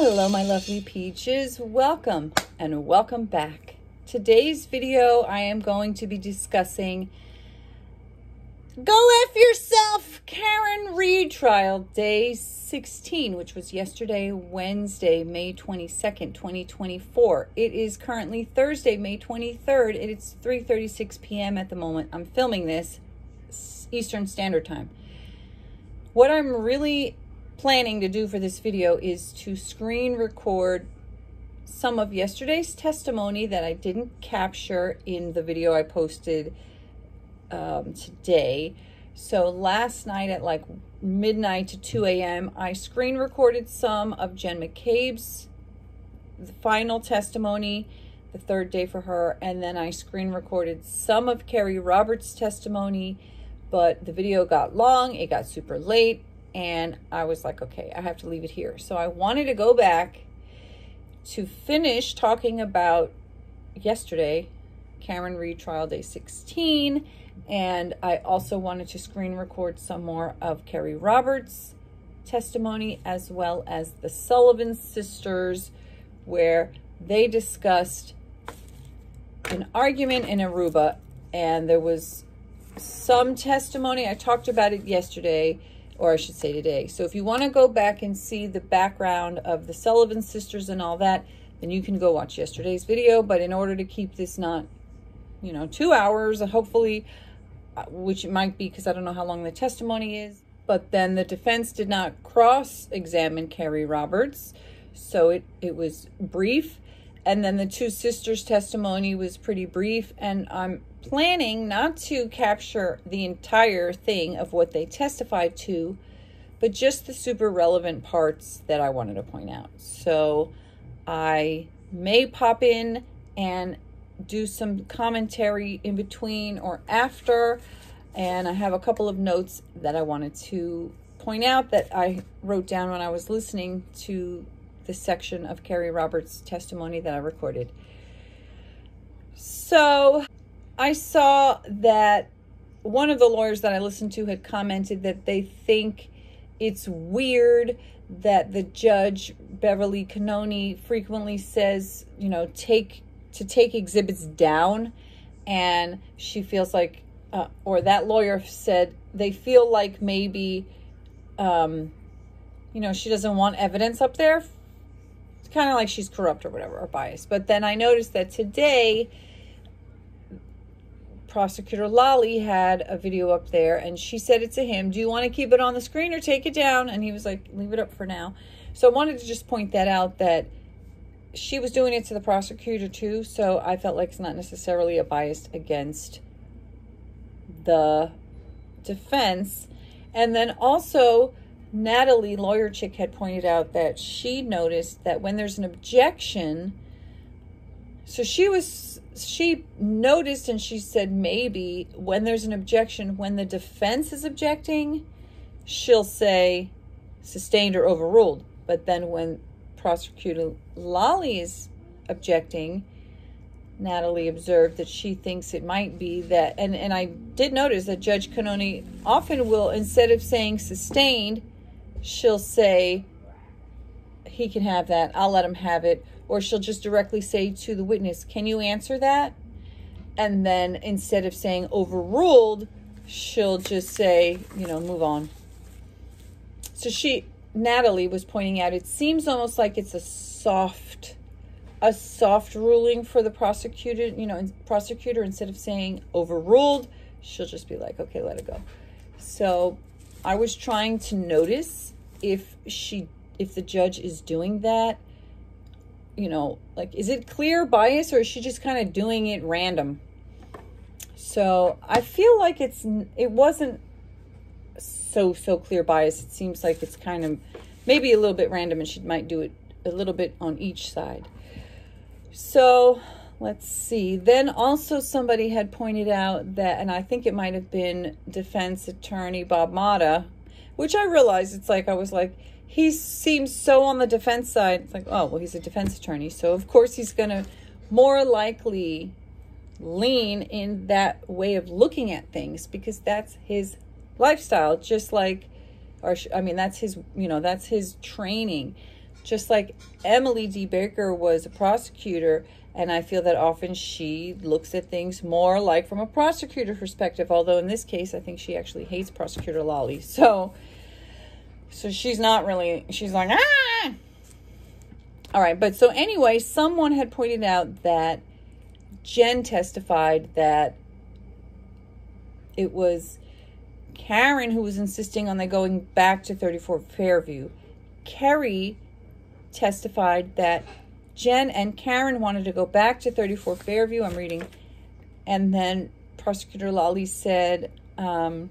Hello, my lovely peaches. Welcome and welcome back. Today's video, I am going to be discussing Go F Yourself Karen Read trial day 16, which was yesterday, Wednesday, May 22nd, 2024. It is currently Thursday, May 23rd. It's 3.36 p.m. at the moment. I'm filming this Eastern Standard Time. What I'm really planning to do for this video is to screen record some of yesterday's testimony that I didn't capture in the video I posted um, today. So last night at like midnight to 2 a.m., I screen recorded some of Jen McCabe's final testimony, the third day for her, and then I screen recorded some of Kerry Roberts' testimony, but the video got long, it got super late, and I was like, okay, I have to leave it here. So I wanted to go back to finish talking about yesterday, Karen Read trial day 16, and I also wanted to screen record some more of Kerry Roberts' testimony as well as the Sullivan sisters, where they discussed an argument in Aruba, and there was some testimony. I talked about it yesterday, or I should say today. So if you want to go back and see the background of the Sullivan sisters and all that, then you can go watch yesterday's video. But in order to keep this not, you know, two hours, hopefully uh, which it might be because I don't know how long the testimony is. But then the defense did not cross-examine Kerry Roberts, so it, it was brief. And then the two sisters' testimony was pretty brief. And I'm planning not to capture the entire thing of what they testified to, but just the super relevant parts that I wanted to point out. So I may pop in and do some commentary in between or after. And I have a couple of notes that I wanted to point out that I wrote down when I was listening to the section of Kerry Roberts' testimony that I recorded. So I saw that one of the lawyers that I listened to had commented that they think it's weird that the judge Beverly Cannone frequently says, you know, take to take exhibits down. And she feels like uh, or that lawyer said they feel like maybe um, you know she doesn't want evidence up there. It's kind of like she's corrupt or whatever or biased. But then i noticed that today prosecutor Lally had a video up there and she said it to him do you want to keep it on the screen or take it down and he was like leave it up for now so i wanted to just point that out that she was doing it to the prosecutor too, so I felt like it's not necessarily a bias against the defense. And then also, Natalie, lawyer chick, had pointed out that she noticed that when there's an objection, so she was, she noticed and she said maybe when there's an objection, when the defense is objecting, she'll say sustained or overruled. But then when prosecutor Lally is objecting, Natalie observed that she thinks it might be that, and, and I did notice that Judge Cannone often will, instead of saying sustained, she'll say, he can have that, I'll let him have it, or she'll just directly say to the witness, can you answer that? And then instead of saying overruled, she'll just say, you know, move on. So she, Natalie was pointing out, it seems almost like it's a soft, a soft ruling for the prosecutor, you know, prosecutor, instead of saying overruled, she'll just be like, okay, let it go. So I was trying to notice if she, if the judge is doing that, you know, like, is it clear bias or is she just kind of doing it random? So I feel like it's, it wasn't so, so clear bias. It seems like it's kind of maybe a little bit random and she might do it a little bit on each side. So let's see. Then also somebody had pointed out that, and I think it might have been defense attorney Bob Motta, which I realized it's like, I was like, he seems so on the defense side. It's like, oh, well, he's a defense attorney. So of course he's going to more likely lean in that way of looking at things because that's his lifestyle, just like, or I mean, that's his, you know, that's his training. just like Emily D. Baker was a prosecutor, and I feel that often she looks at things more like from a prosecutor perspective, although in this case, I think she actually hates Prosecutor Lally. So, so she's not really, she's like, ah! All right, but so anyway, someone had pointed out that Jen testified that it was Karen who was insisting on they going back to 34 Fairview. Kerry testified that Jen and Karen wanted to go back to 34 Fairview. I'm reading. And then Prosecutor Lally said, um,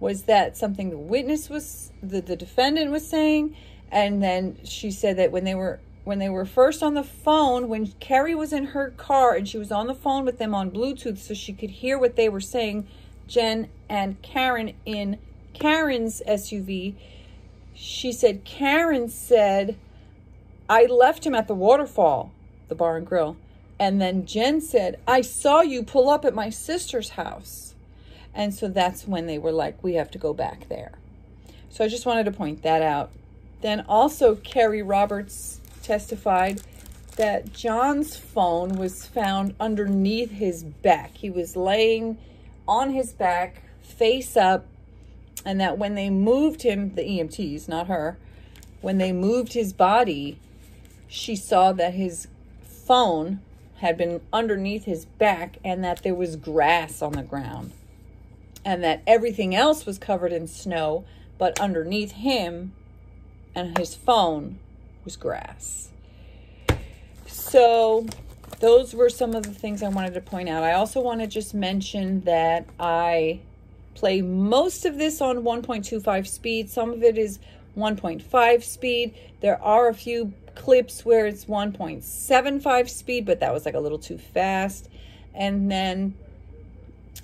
was that something the witness was, the, the defendant was saying? And then she said that when they were when they were first on the phone, when Kerry was in her car and she was on the phone with them on Bluetooth so she could hear what they were saying, Jen and Karen in Karen's SUV, she said, Karen said, I left him at the waterfall, the bar and grill. And then Jen said, I saw you pull up at my sister's house. And so that's when they were like, we have to go back there. So I just wanted to point that out. Then also Kerry Roberts testified that John's phone was found underneath his back. He was laying on his back, face up, and that when they moved him, the EMTs, not her, when they moved his body, she saw that his phone had been underneath his back and that there was grass on the ground and that everything else was covered in snow, but underneath him and his phone was grass. So those were some of the things I wanted to point out. I also want to just mention that I play most of this on 1.25 speed. Some of it is 1.5 speed. There are a few clips where it's 1.75 speed, but that was like a little too fast. And then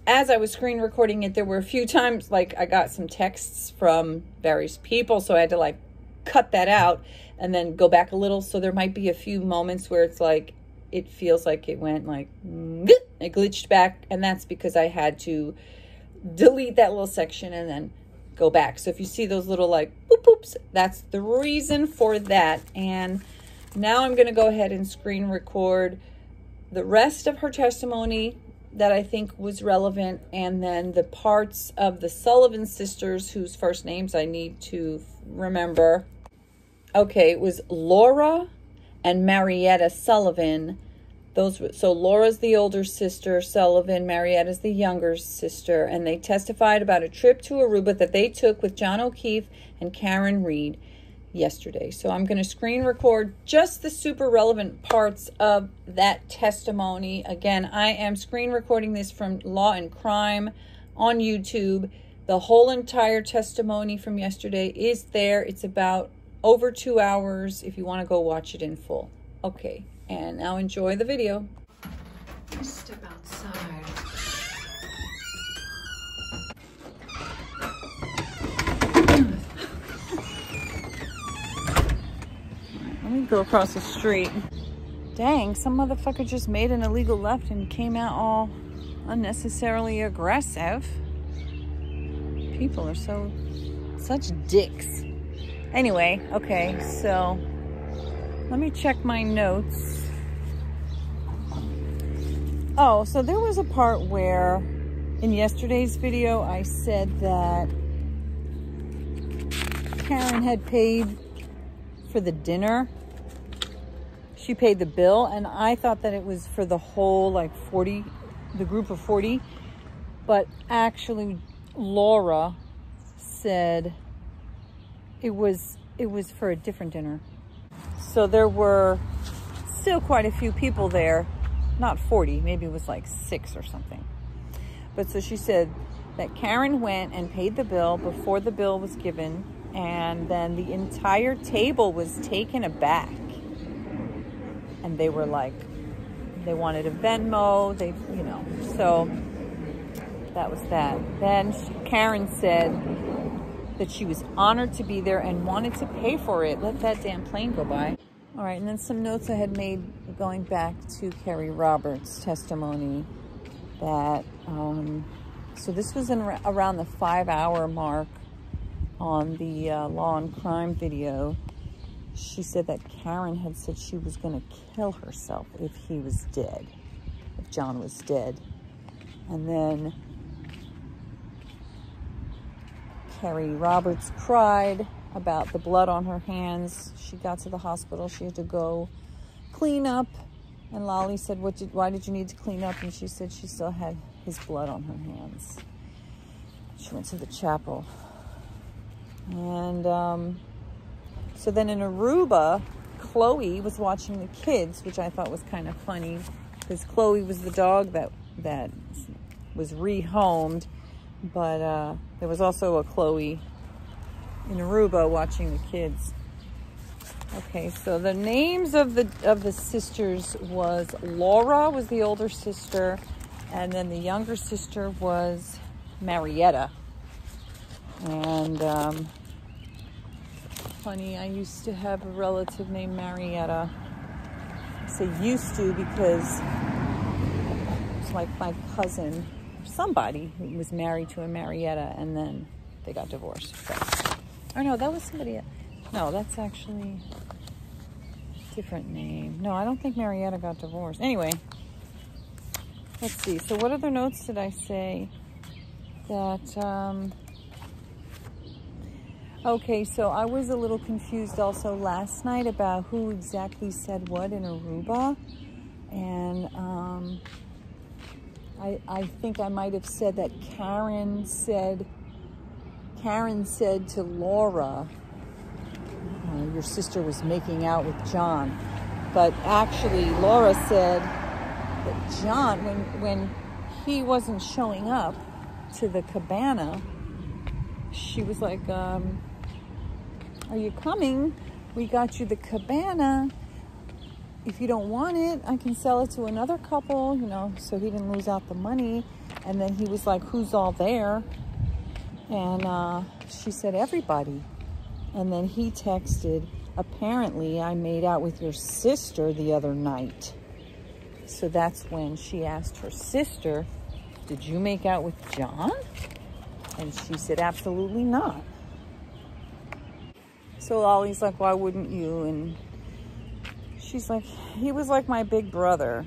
as I was screen recording it, there were a few times like I got some texts from various people, so I had to like cut that out and then go back a little. So there might be a few moments where it's like it feels like it went like it glitched back, and that's because I had to delete that little section and then go back. So if you see those little like boop boops, that's the reason for that. And now I'm going to go ahead and screen record the rest of her testimony that I think was relevant, and then the parts of the Sullivan sisters whose first names I need to remember. Okay, it was Laura and Marietta Sullivan. Those were, so Laura's the older sister, Sullivan, Marietta's the younger sister, and they testified about a trip to Aruba that they took with John O'Keefe and Karen Read yesterday. So I'm going to screen record just the super relevant parts of that testimony. Again, I am screen recording this from Law and Crime on YouTube. The whole entire testimony from yesterday is there. It's about over two hours if you want to go watch it in full. Okay, and now enjoy the video. Step outside. Let me go across the street. Dang, some motherfucker just made an illegal left and came out all unnecessarily aggressive. People are so, such dicks. Anyway, okay, so let me check my notes. Oh, so there was a part where in yesterday's video I said that Karen had paid for the dinner. She paid the bill and I thought that it was for the whole like 40, the group of 40. But actually Laura said it was it was for a different dinner. So there were still quite a few people there, not 40, maybe it was like six or something. But so she said that Karen went and paid the bill before the bill was given, and then the entire table was taken aback. And they were like, they wanted a Venmo, they, you know, so that was that. Then Karen said that she was honored to be there and wanted to pay for it. Let that damn plane go by. All right, and then some notes I had made going back to Kerry Roberts' testimony that, um, so this was in around the five hour mark on the uh, law and crime video. she said that Karen had said she was going to kill herself if he was dead, if John was dead. And then Kerry Roberts cried about the blood on her hands. She got to the hospital. She had to go clean up. And Lally said, "What? Did, why did you need to clean up?" And she said she still had his blood on her hands. She went to the chapel. And um, so then in Aruba, Chloe was watching the kids, which I thought was kind of funny because Chloe was the dog that that was rehomed, but uh, there was also a Chloe in Aruba watching the kids. Okay, so the names of the of the sisters was Laura was the older sister, and then the younger sister was Marietta. And um, funny, I used to have a relative named Marietta. I say used to because it's like my cousin, somebody who was married to a Marietta, and then they got divorced. So. Or no, that was somebody. No, that's actually different name. No, I don't think Marietta got divorced. Anyway, let's see. So what other notes did I say that? Um, okay, so I was a little confused also last night about who exactly said what in Aruba, and um, I I think I might have said that Karen said. Karen said to Laura, uh, your sister was making out with John. But actually, Laura said that John, when, when he wasn't showing up to the cabana, she was like, um, Are you coming? We got you the cabana. If you don't want it, I can sell it to another couple, you know, so he didn't lose out the money. And then he was like, Who's all there? And uh, she said, Everybody. And then he texted, Apparently, I made out with your sister the other night. So that's when she asked her sister, Did you make out with John? And she said, Absolutely not. So Lally's like, Why wouldn't you? And she's like, He was like my big brother.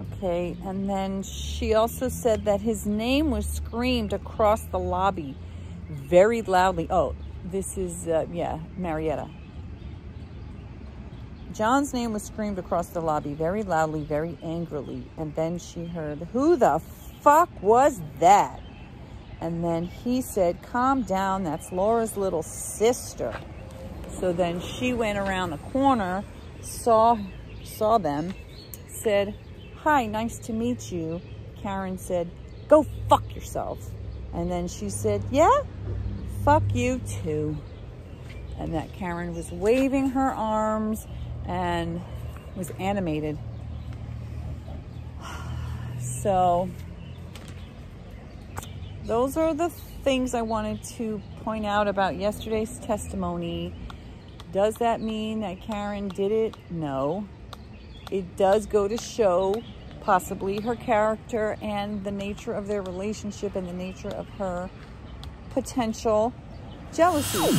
Okay, and then she also said that his name was screamed across the lobby very loudly. Oh, this is, uh, yeah, Marietta. John's name was screamed across the lobby very loudly, very angrily. And then she heard, Who the fuck was that? And then he said, Calm down, that's Laura's little sister. So then she went around the corner, saw, saw them, said, Hi, nice to meet you. Karen said, Go fuck yourself. And then she said, Yeah, fuck you too. And that Karen was waving her arms and was animated. So, those are the things I wanted to point out about yesterday's testimony. Does that mean that Karen did it? No. It does go to show possibly her character and the nature of their relationship and the nature of her potential jealousy.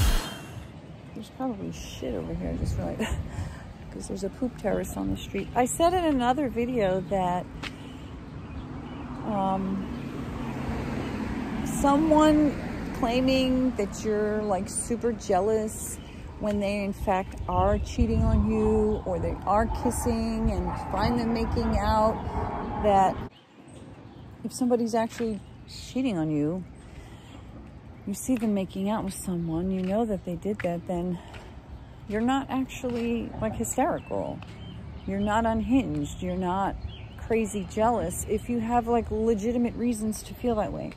There's probably shit over here just right because there's a poop terrace on the street. I said in another video that um, someone claiming that you're like super jealous when they in fact are cheating on you or they are kissing and find them making out that if somebody's actually cheating on you you see them making out with someone you know that they did that then you're not actually like hysterical. You're not unhinged. You're not crazy jealous if you have like legitimate reasons to feel that way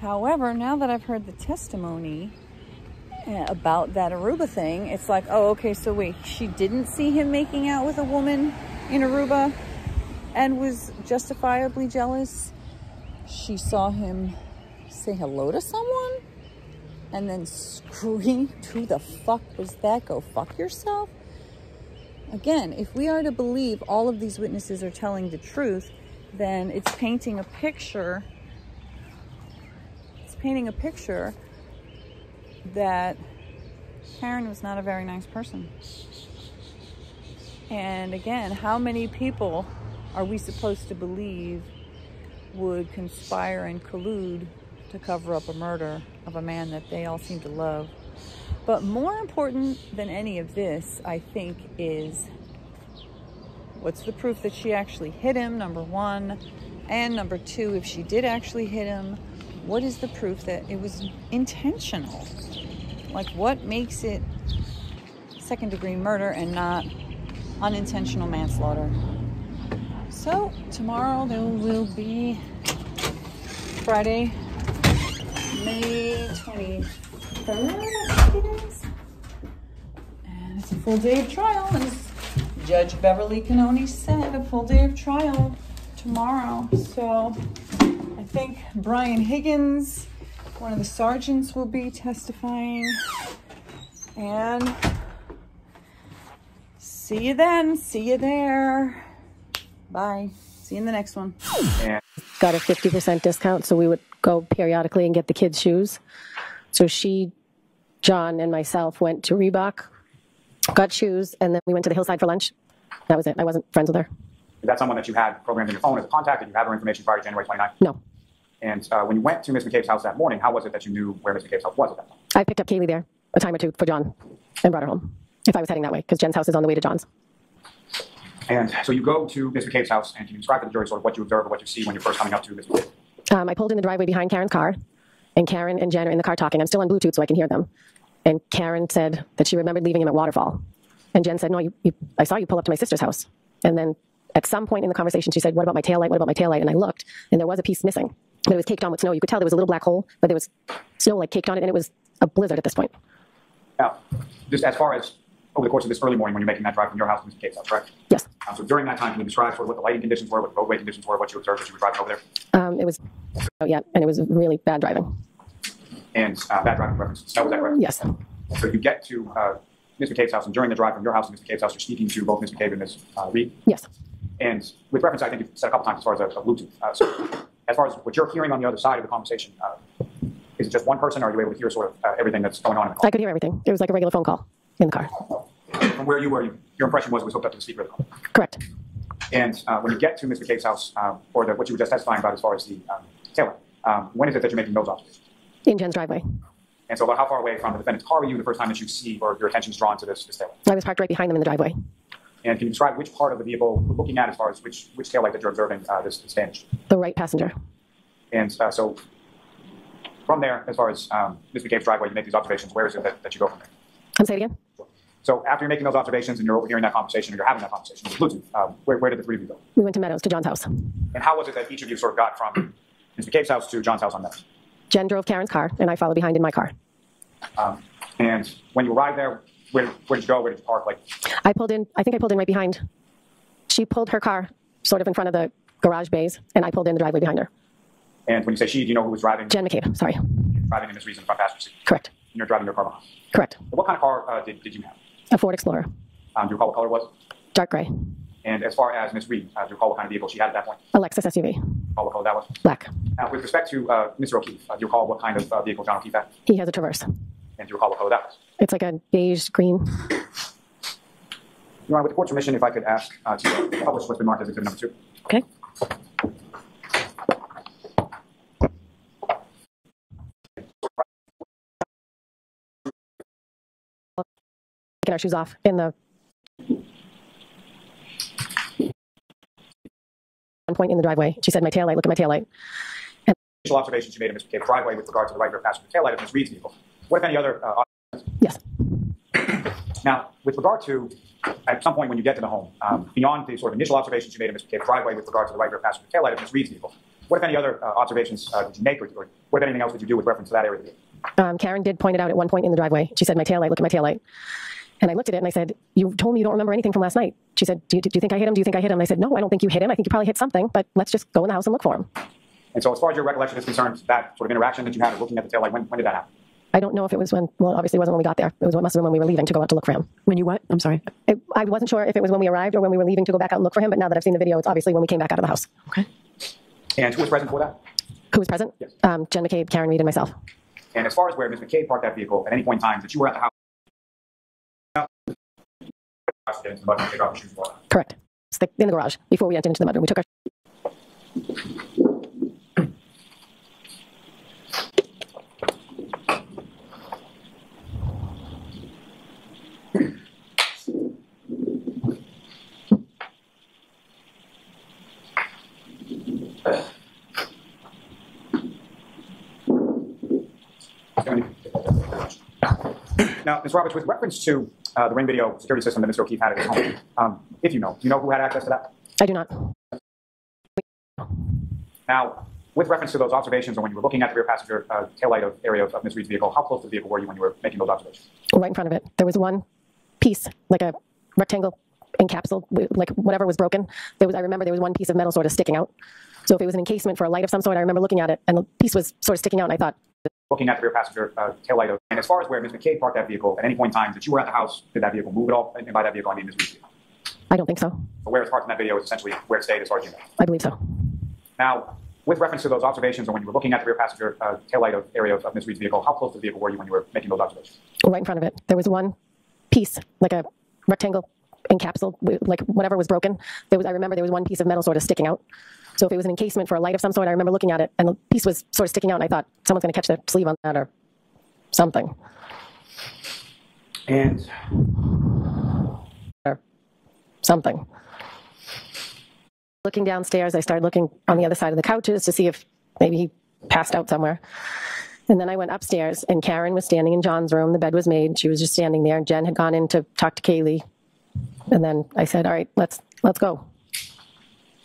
however now that i've heard the testimony eh, about that Aruba thing, it's like, oh, okay, so wait, she didn't see him making out with a woman in Aruba and was justifiably jealous. She saw him say hello to someone and then scream, who the fuck was that? Go fuck yourself? Again, if we are to believe all of these witnesses are telling the truth, then it's painting a picture. Painting a picture that Karen was not a very nice person. And again, how many people are we supposed to believe would conspire and collude to cover up a murder of a man that they all seem to love? But more important than any of this, I think, is what's the proof that she actually hit him, number one? And number two, if she did actually hit him, what is the proof that it was intentional? Like, what makes it second degree murder and not unintentional manslaughter? So, tomorrow there will be Friday, May 23rd, I think it is. And it's a full day of trial. As Judge Beverly Cannone said, a full day of trial tomorrow. So, I think Brian Higgins, one of the sergeants, will be testifying. And see you then. See you there. Bye. See you in the next one. got a 50% discount, so we would go periodically and get the kids' shoes. So she, John, and myself went to Reebok, got shoes, and then we went to the hillside for lunch. That was it. I wasn't friends with her. Is that someone that you had programmed in your phone as a contact? Did you have her information prior to January 29th? No. And uh, when you went to Ms. McCabe's house that morning, how was it that you knew where Ms. McCabe's house was at that time? I picked up Kaylee there a time or two for John and brought her home if I was heading that way, because Jen's house is on the way to John's. And so you go to Ms. McCabe's house, and you describe to the jury sort of what you observe or what you see when you're first coming up to Ms. McCabe? Um, I pulled in the driveway behind Karen's car, and Karen and Jen are in the car talking. I'm still on Bluetooth, so I can hear them. And Karen said that she remembered leaving him at Waterfall. And Jen said, No, you, you, I saw you pull up to my sister's house. And then at some point in the conversation, she said, What about my taillight? What about my taillight? And I looked, and there was a piece missing, but it was caked on with snow. You could tell there was a little black hole, but there was snow like caked on it, and it was a blizzard at this point. Now, just as far as over the course of this early morning when you're making that drive from your house to Ms. McCabe's house, correct? Yes. Um, so during that time, can you describe sort of what the lighting conditions were, what the roadway conditions were, what you observed as you were driving over there? Um, it was, oh, yeah, and it was really bad driving. And uh, bad driving reference to snow, was that correct? Yes. So you get to uh, Ms. McCabe's house, and during the drive from your house to Mr. McCabe's house, you're speaking to both Ms. McCabe and Ms. Uh, Read. Yes. And with reference, I think you've said a couple times as far as a, a Bluetooth. Uh, so as far as what you're hearing on the other side of the conversation, uh, is it just one person, or are you able to hear sort of uh, everything that's going on in the I could hear everything. It was like a regular phone call in the car. From where you were, you, your impression was it was hooked up to the speaker of the call. Correct. And uh, when you get to Mr. McCabe's house, um, or the, what you were just testifying about as far as the um, um, when is it that you're making those observations? In Jen's driveway. And so about how far away from the defendant's car were you the first time that you see or your attention is drawn to this, this? I was parked right behind them in the driveway. And can you describe which part of the vehicle we're looking at as far as which, which taillight that you're observing uh, this, this damage? The right passenger. And uh, so from there, as far as um, Ms. McCabe's driveway, you make these observations. Where is it that, that you go from there? Say it again. So after you're making those observations and you're overhearing that conversation or you're having that conversation with Bluetooth, um, where, where did the three of you go? We went to Meadows to John's house. And how was it that each of you sort of got from Ms. McCabe's house to John's house on that? Jen drove Karen's car, and I followed behind in my car. Um, and when you arrived there, where, where did you go? Where did you park? Like, I pulled in. I think I pulled in right behind. She pulled her car sort of in front of the garage bays, and I pulled in the driveway behind her. and when you say she, do you know who was driving? Jen McCabe. Sorry. Driving in. Read's in front passenger seat. Correct. And you're driving your car behind. Correct. What kind of car uh, did, did you have? A Ford Explorer, Um, do you recall what color it was? dark gray. And as far as Ms. Read, uh, do you recall what kind of vehicle she had at that point? A Lexus SUV, Recall what color that was? black. Now, with respect to uh, Mr. O'Keefe, uh, do you recall what kind of uh, vehicle John O'Keefe had? He has a Traverse. And do you recall what color that was? It's like a beige green. Your Honor, with the court's permission, if I could ask uh, to publish what's been marked as exhibit number two. Okay. Get our shoes off in the one point in the driveway. She said, "My taillight. Look at my tail taillight." Initial observations you made of Mr. McCabe's driveway with regard to the right rear passenger taillight of Ms. Read's vehicle. What, if any, other uh, Yes. Now, with regard to, at some point when you get to the home, um, beyond the sort of initial observations you made of Mr. McCabe's driveway with regard to the right rear passenger taillight of Ms. Read's vehicle, what, if any, other uh, observations uh, did you make, or, or what, if anything else, did you do with reference to that area of the vehicle? Um, Karen did point it out at one point in the driveway. She said, "My taillight. Look at my taillight." And I looked at it and I said, "You told me you don't remember anything from last night." She said, "Do you, do you think I hit him? Do you think I hit him?" And I said, "No, I don't think you hit him. I think you probably hit something. But let's just go in the house and look for him." And so, as far as your recollection is concerned, that sort of interaction that you had looking at the taillight, when, when did that happen? I don't know if it was when. Well, obviously it obviously wasn't when we got there. It was what must have been when we were leaving to go out to look for him. When you what? I'm sorry. It, I wasn't sure if it was when we arrived or when we were leaving to go back out and look for him. But now that I've seen the video, it's obviously when we came back out of the house. Okay. And who was present for that? Who was present? Yes. Um, Jen McCabe, Karen Read, and myself. And as far as where Ms. McCabe parked that vehicle, at any point in time that you were at the house, to get into the mud and take off your shoes and all that. Correct. It's the, in the garage before we entered into the mudroom. We took our Now, Ms. Roberts, with reference to uh, the ring video security system that Mr. O'Keefe had at his home, um, if you know, do you know who had access to that? I do not. Now, with reference to those observations, or when you were looking at the rear passenger uh, taillight of area of, of Ms. Read's vehicle, how close to the vehicle were you when you were making those observations? Right in front of it. There was one piece, like a rectangle encapsulated, like whatever was broken. There was, I remember there was one piece of metal sort of sticking out. So if it was an encasement for a light of some sort, I remember looking at it and the piece was sort of sticking out and I thought, Looking at the rear passenger uh, taillight of, and as far as where Ms. McCabe parked that vehicle, at any point in time that you were at the house, did that vehicle move at all? And by that vehicle, I mean Ms. Read's vehicle. I don't think so. So where it's parked in that video is essentially where it stayed as far as you know. I believe so. Now, with reference to those observations, or when you were looking at the rear passenger uh, taillight of area of, of Ms. Read's vehicle, how close to the vehicle were you when you were making those observations? Right in front of it. There was one piece, like a rectangle encapsulated, like whatever was broken. There was, I remember there was one piece of metal sort of sticking out. So if it was an encasement for a light of some sort, I remember looking at it and the piece was sort of sticking out and I thought someone's going to catch their sleeve on that or something. And or something. Looking downstairs, I started looking on the other side of the couches to see if maybe he passed out somewhere. And then I went upstairs, and Karen was standing in John's room. The bed was made. She was just standing there. And Jen had gone in to talk to Kaylee. And then I said, "All right, let's let's go."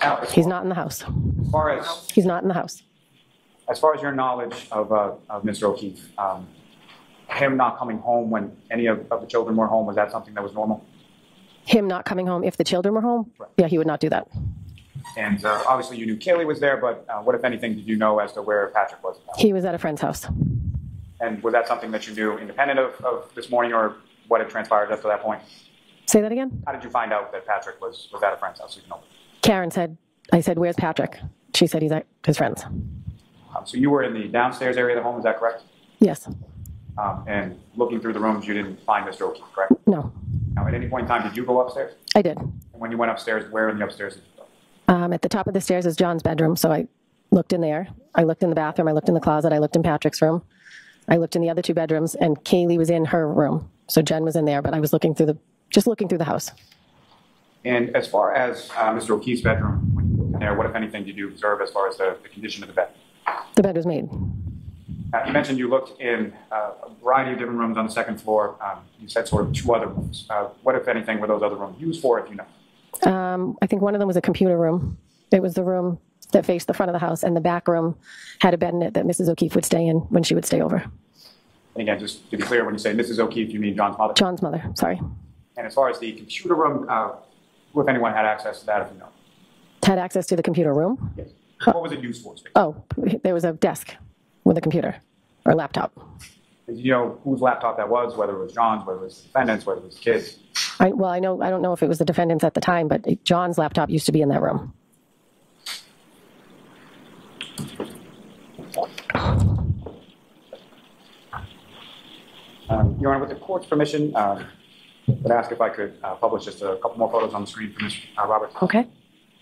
As He's not in the house. far as He's not in the house. as far as your knowledge of, uh, of Mr. O'Keefe, um, him not coming home when any of, of the children were home, was that something that was normal? Him not coming home if the children were home. Yeah, he would not do that. And uh, obviously, you knew Kaylee was there, but uh, what, if anything, did you know as to where Patrick was? He was at a friend's house. And was that something that you knew independent of, of this morning, or what had transpired up to that point? Say that again. How did you find out that Patrick was, was at a friend's house? So, you know, Karen said, "I said, where's Patrick?" She said, "He's at his friend's." um, so you were in the downstairs area of the home, is that correct? Yes. Um, and looking through the rooms, you didn't find Mr. O'Keefe, correct? No. Now, at any point in time, did you go upstairs? I did. And when you went upstairs, where in the upstairs did you go? Um, at the top of the stairs is John's bedroom, so I looked in there. I looked in the bathroom. I looked in the closet. I looked in Patrick's room. I looked in the other two bedrooms, and Kaylee was in her room. So Jen was in there, but I was looking through the, just looking through the house. And as far as uh, Mr. O'Keefe's bedroom, when you looked in there, what, if anything, did you observe as far as the, the condition of the bed? The bed was made. Uh, you mentioned you looked in uh, a variety of different rooms on the second floor. Um, you said sort of two other rooms. Uh, what, if anything, were those other rooms used for, if you know? Um, I think one of them was a computer room. It was the room that faced the front of the house, and the back room had a bed in it that Mrs. O'Keefe would stay in when she would stay over. And again, just to be clear, when you say Mrs. O'Keefe, you mean John's mother? John's mother, sorry, And as far as the computer room, uh, if anyone, had access to that, if you know? had access to the computer room. Yes. What was it used for? Oh, there was a desk with a computer or laptop. Did you know whose laptop that was, whether it was John's, whether it was the defendant's, whether it was the kids? I, well, I know I don't know if it was the defendant's at the time, but John's laptop used to be in that room. Um, Your Honor, with the court's permission, um, would ask if I could uh, publish just a couple more photos on the screen for Ms. uh, Roberts. Okay.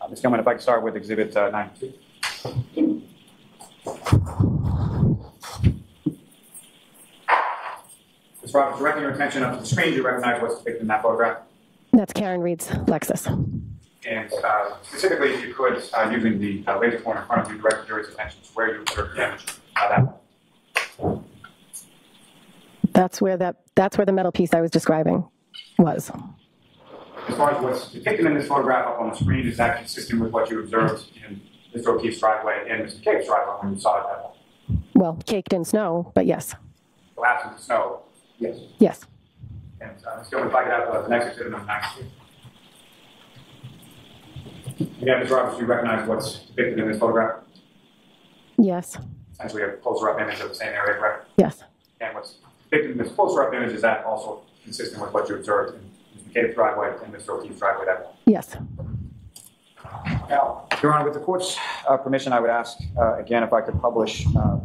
Uh, Ms. Gilman, if I could start with Exhibit uh, 92. Ms. Roberts, directing your attention up to the screen, do you recognize what's depicted in that photograph? That's Karen Read's Lexus. And uh, specifically, if you could, uh, using the uh, laser pointer in front of you, direct the jury's attention to where you observed the image. Uh, that That's where that that's where the metal piece I was describing was. As far as what's depicted in this photograph up on the screen, is that consistent with what you observed in Mr. O'Keefe's driveway and Mr. Cape's driveway when you saw it that way? Well, caked in snow, but yes, So absent the snow, yes. yes, And uh, Ms. Gilman, if I could have uh, the next exhibit number 92. Again, Ms. Roberts, do you recognize what's depicted in this photograph? yes, Essentially a closer-up image of the same area, correct? yes, And what's depicted in this closer-up image, is that also consistent with what you observed in Ms. McCabe's driveway and Mr. O'Keefe's driveway that one? Yes. Now, Your Honor, with the court's uh, permission, I would ask uh, again if I could publish uh,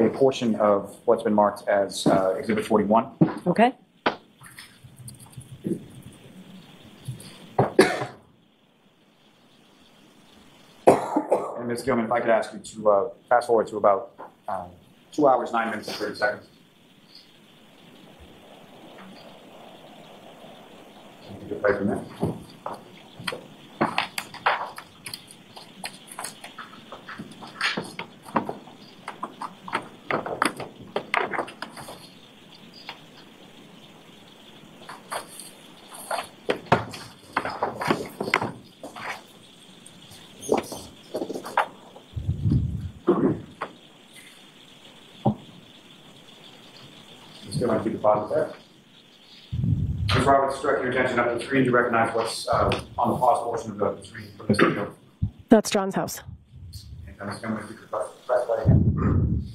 a portion of what's been marked as uh, Exhibit 41. Okay. And Ms. Gilman, if I could ask you to uh, fast forward to about um, two hours, nine minutes, and 30 seconds. Could pause it there. Ms. Roberts, direct your attention up to the screen to recognize what's uh, on the pause portion of the screen from this video. That's John's house. And Ms. Gilman, if you could press press play again.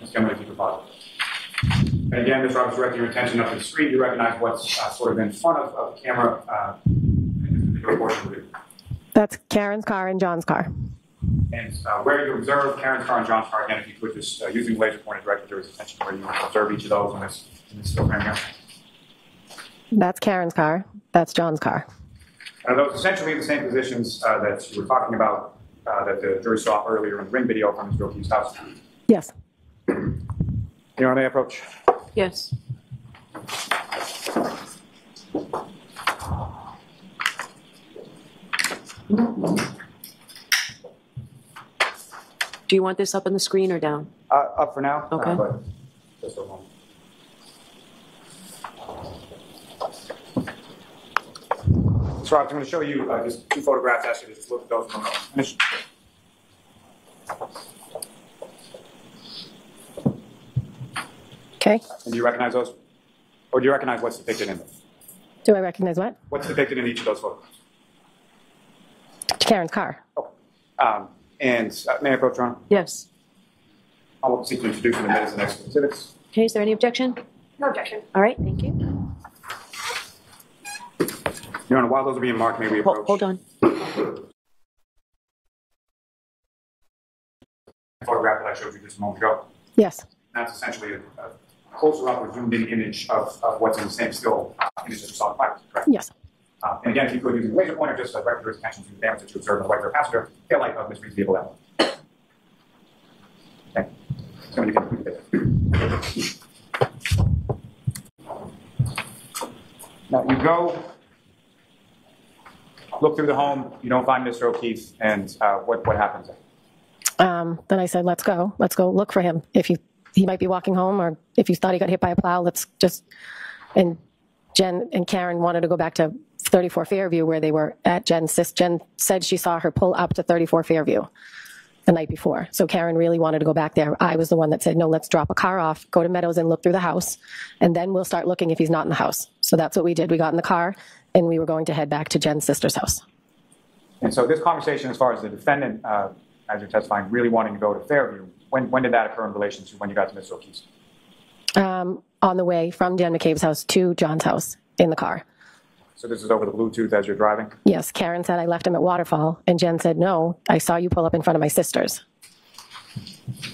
Ms. Gilman, if you could pause it. And again, Ms. Roberts, direct your attention up to the screen to recognize what's uh, sort of in front of, of the camera uh, in this particular portion of the video. That's Karen's car and John's car. And uh, where you observe Karen's car and John's car, again, if you could just uh, using laser pointer direct your attention to where you observe each of those in this, in this still frame here. That's Karen's car. That's John's car. Are those essentially the same positions uh, that you were talking about uh, that the jury saw earlier in the ring video from Mr. O'Keefe's house? Yes. Your Honor, may I approach? Yes. Do you want this up on the screen or down? Uh, up for now. uh, Okay. but just for a moment. So I'm going to show you uh, just two photographs. Ask you to just look at those. when I'm. Okay. And do you recognize those? Or do you recognize what's depicted in them? Do I recognize what? What's depicted in each of those photos? Karen's car. Um, and uh, may I approach, Your Yes. I'll seek to introduce in a minute the next exhibits. Okay, is there any objection? No objection. All right, thank you. Your Honor, while those are being marked, may we Ho- approach? Hold on. The photograph that I showed you just a moment ago. Yes. That's essentially a, a closer up or zoomed in image of, of what's in the same still uh, image that you saw in the fire, correct? Yes. Uh, and again, if you could use a laser pointer, just direct your attention to the damage that you observed in the rear passenger tail light of way. Thank you. Can. Now you go, look through the home, you don't find Mr. O'Keefe, and uh, what, what happens? Um, then I said, let's go. Let's go look for him. If you, he might be walking home, or if you thought he got hit by a plow, let's just. And Jen and Karen wanted to go back to 34 Fairview where they were at Jen's. sis- Jen said she saw her pull up to 34 Fairview the night before. So Karen really wanted to go back there. I was the one that said, no, let's drop a car off, go to Meadows and look through the house, and then we'll start looking if he's not in the house. So that's what we did. We got in the car and we were going to head back to Jen's sister's house. And so this conversation, as far as the defendant, uh, as you're testifying, really wanting to go to Fairview, when, when did that occur in relation to when you got to Mr. O'Keefe's? Um, on the way from Jen McCabe's house to John's house in the car. So this is over the Bluetooth as you're driving? Yes, Karen said I left him at Waterfall, and Jen said, no, I saw you pull up in front of my sister's.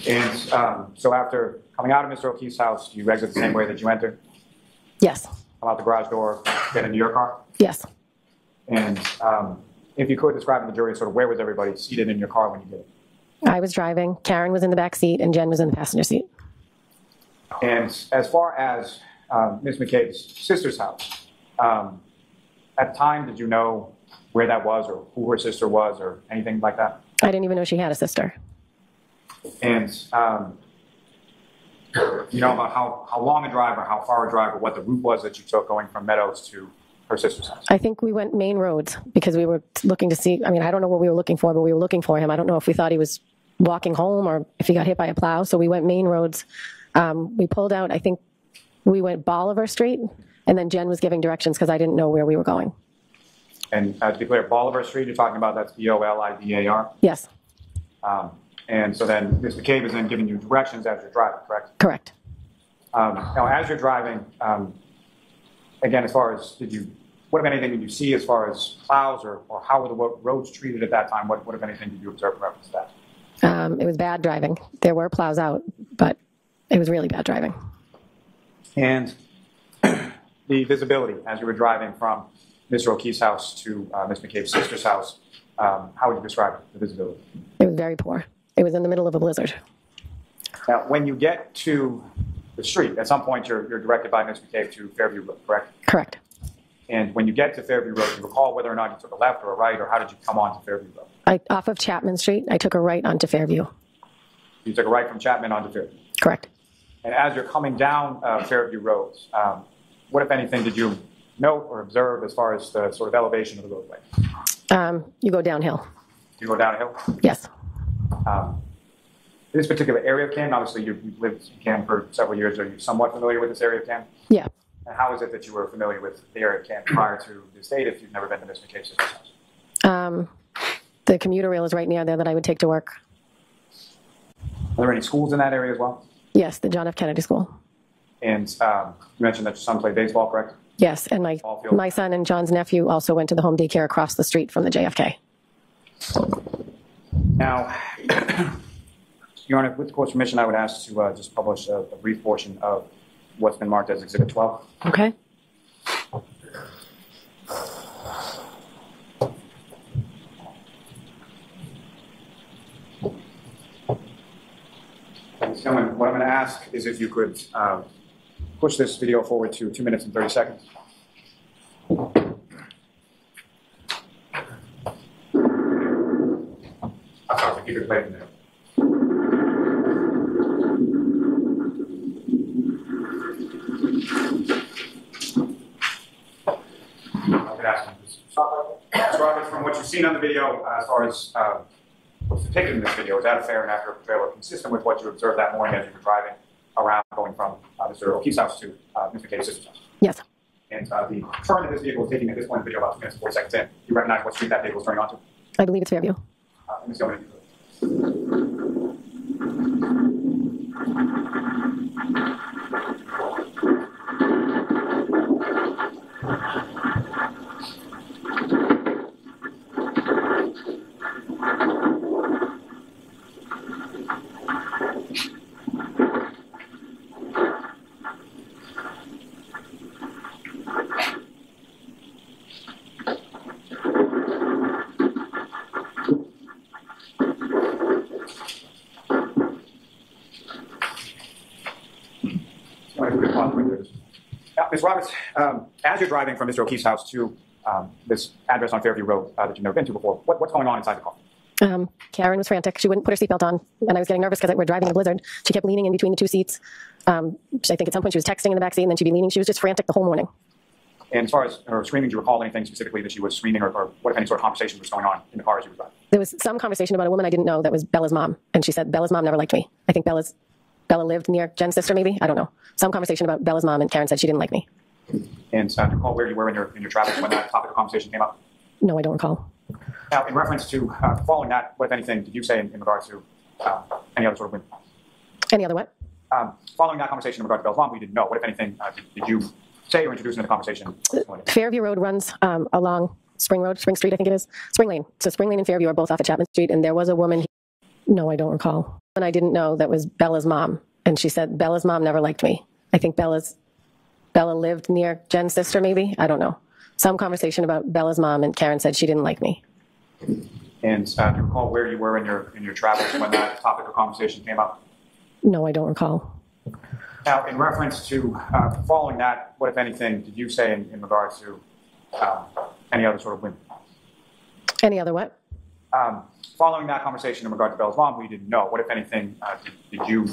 And um, so after coming out of Mr. O'Keefe's house, you exit the same way that you entered, Yes, come out the garage door, get into your car? yes. And um, if you could describe to the jury sort of where was everybody seated in your car when you did it? I was driving, Karen was in the back seat, and Jen was in the passenger seat. And as far as um, Ms. McCabe's sister's house, um, at the time, did you know where that was or who her sister was or anything like that? I didn't even know she had a sister. And um, you know about how, how long a drive or how far a drive or what the route was that you took going from Meadows to her sister's house? I think we went main roads because we were looking to see. I mean, I don't know what we were looking for, but we were looking for him. I don't know if we thought he was walking home or if he got hit by a plow. So we went main roads. Um, we pulled out, I think we went Bolivar Street, and then Jen was giving directions because I didn't know where we were going. And uh, to be clear, Bolivar Street, you're talking about that's B O L I V A R. Yes, Um, and so then Mr. Cave is then giving you directions as you're driving, correct? correct. Um, now, as you're driving, um, again, as far as did you, what if anything did you see as far as plows or, or how were the wo- roads treated at that time? What, what if anything did you observe in reference to that? Um, it was bad driving. There were plows out, but it was really bad driving. And the visibility as you were driving from Mr. O'Keefe's house to uh, Ms. McCabe's sister's house, um, how would you describe the visibility? It was very poor. It was in the middle of a blizzard. Now, when you get to the street, at some point you're, you're directed by Ms. McCabe to Fairview Road, correct? Correct. And when you get to Fairview Road, do you recall whether or not you took a left or a right, or how did you come onto Fairview Road? I, off of Chapman Street, I took a right onto Fairview. You took a right from Chapman onto Fairview. Correct. And as you're coming down uh, Fairview Road, um, what, if anything, did you note or observe as far as the sort of elevation of the roadway? Um, you go downhill. You go downhill? Yes. Um, this particular area of Canton, obviously you've, you've lived in Canton for several years. Are you somewhat familiar with this area of Canton? Yeah. And how is it that you were familiar with the area of Canton prior to this date if you've never been to. McCabe's sister's? Um, the commuter rail is right near there that I would take to work. Are there any schools in that area as well? Yes, the John F. Kennedy School. And um, you mentioned that your son played baseball, correct? Yes, and my my son and John's nephew also went to the home daycare across the street from the JFK. Now, Your Honor, with the court's permission, I would ask to uh, just publish a, a brief portion of what's been marked as Exhibit 12. Okay. Gentlemen, what I'm going to ask is if you could uh, push this video forward to two minutes and 30 seconds. Playing there. I could ask him this. Mr. Roberts, from what you've seen on the video, uh, as far as uh, what's depicted in this video, is that a fair and accurate portrayal, consistent with what you observed that morning as you were driving around, going from uh, Mr. O'Keefe's house to uh, Mr. Cade's sister's house? Yes. And uh, the turn that this vehicle is taking at this point in the video, about two minutes and 40 seconds in, you recognize what street that vehicle is turning onto? I believe it's Fairview. Uh, Ms. Gilman, if you could. All right, we're gonna pause right there. Roberts, um, as you're driving from Mr. O'Keefe's house to um, this address on Fairview Road uh, that you've never been to before, what, what's going on inside the car? Um, Karen was frantic. She wouldn't put her seatbelt on, and I was getting nervous because we're driving in a blizzard. She kept leaning in between the two seats. Um, I think at some point she was texting in the back seat, and then she'd be leaning. She was just frantic the whole morning. And as far as her screaming, do you recall anything specifically that she was screaming or, or what if any sort of conversation was going on in the car as you were driving? There was some conversation about a woman I didn't know that was Bella's mom, and she said Bella's mom never liked me. I think Bella's Bella lived near Jen's sister, maybe I don't know. Some conversation about Bella's mom, and Karen said she didn't like me. And do you recall where you were in your, in your travels when that topic of conversation came up? No, I don't recall. Now, in reference to uh, following that, what if anything did you say in, in regard to uh, any other sort of Any other what? um, following that conversation in regard to Bell's mom, we didn't know. What if anything uh, did, did you say or introduce into the conversation? Fairview Road runs um, along Spring Road, Spring Street, I think it is. Spring Lane. So Spring Lane and Fairview are both off of Chapman Street, and there was a woman. No, I don't recall. And I didn't know that was Bella's mom, and she said Bella's mom never liked me. I think Bella's Bella lived near Jen's sister, maybe I don't know. Some conversation about Bella's mom, and Karen said she didn't like me. And uh, do you recall where you were in your in your travels when that topic of conversation came up? No, I don't recall. Now, in reference to uh, following that, what if anything did you say in, in regards to um, any other sort of women? Any other what? Um, following that conversation in regard to Bell's mom, we didn't know. What if anything uh, did, did you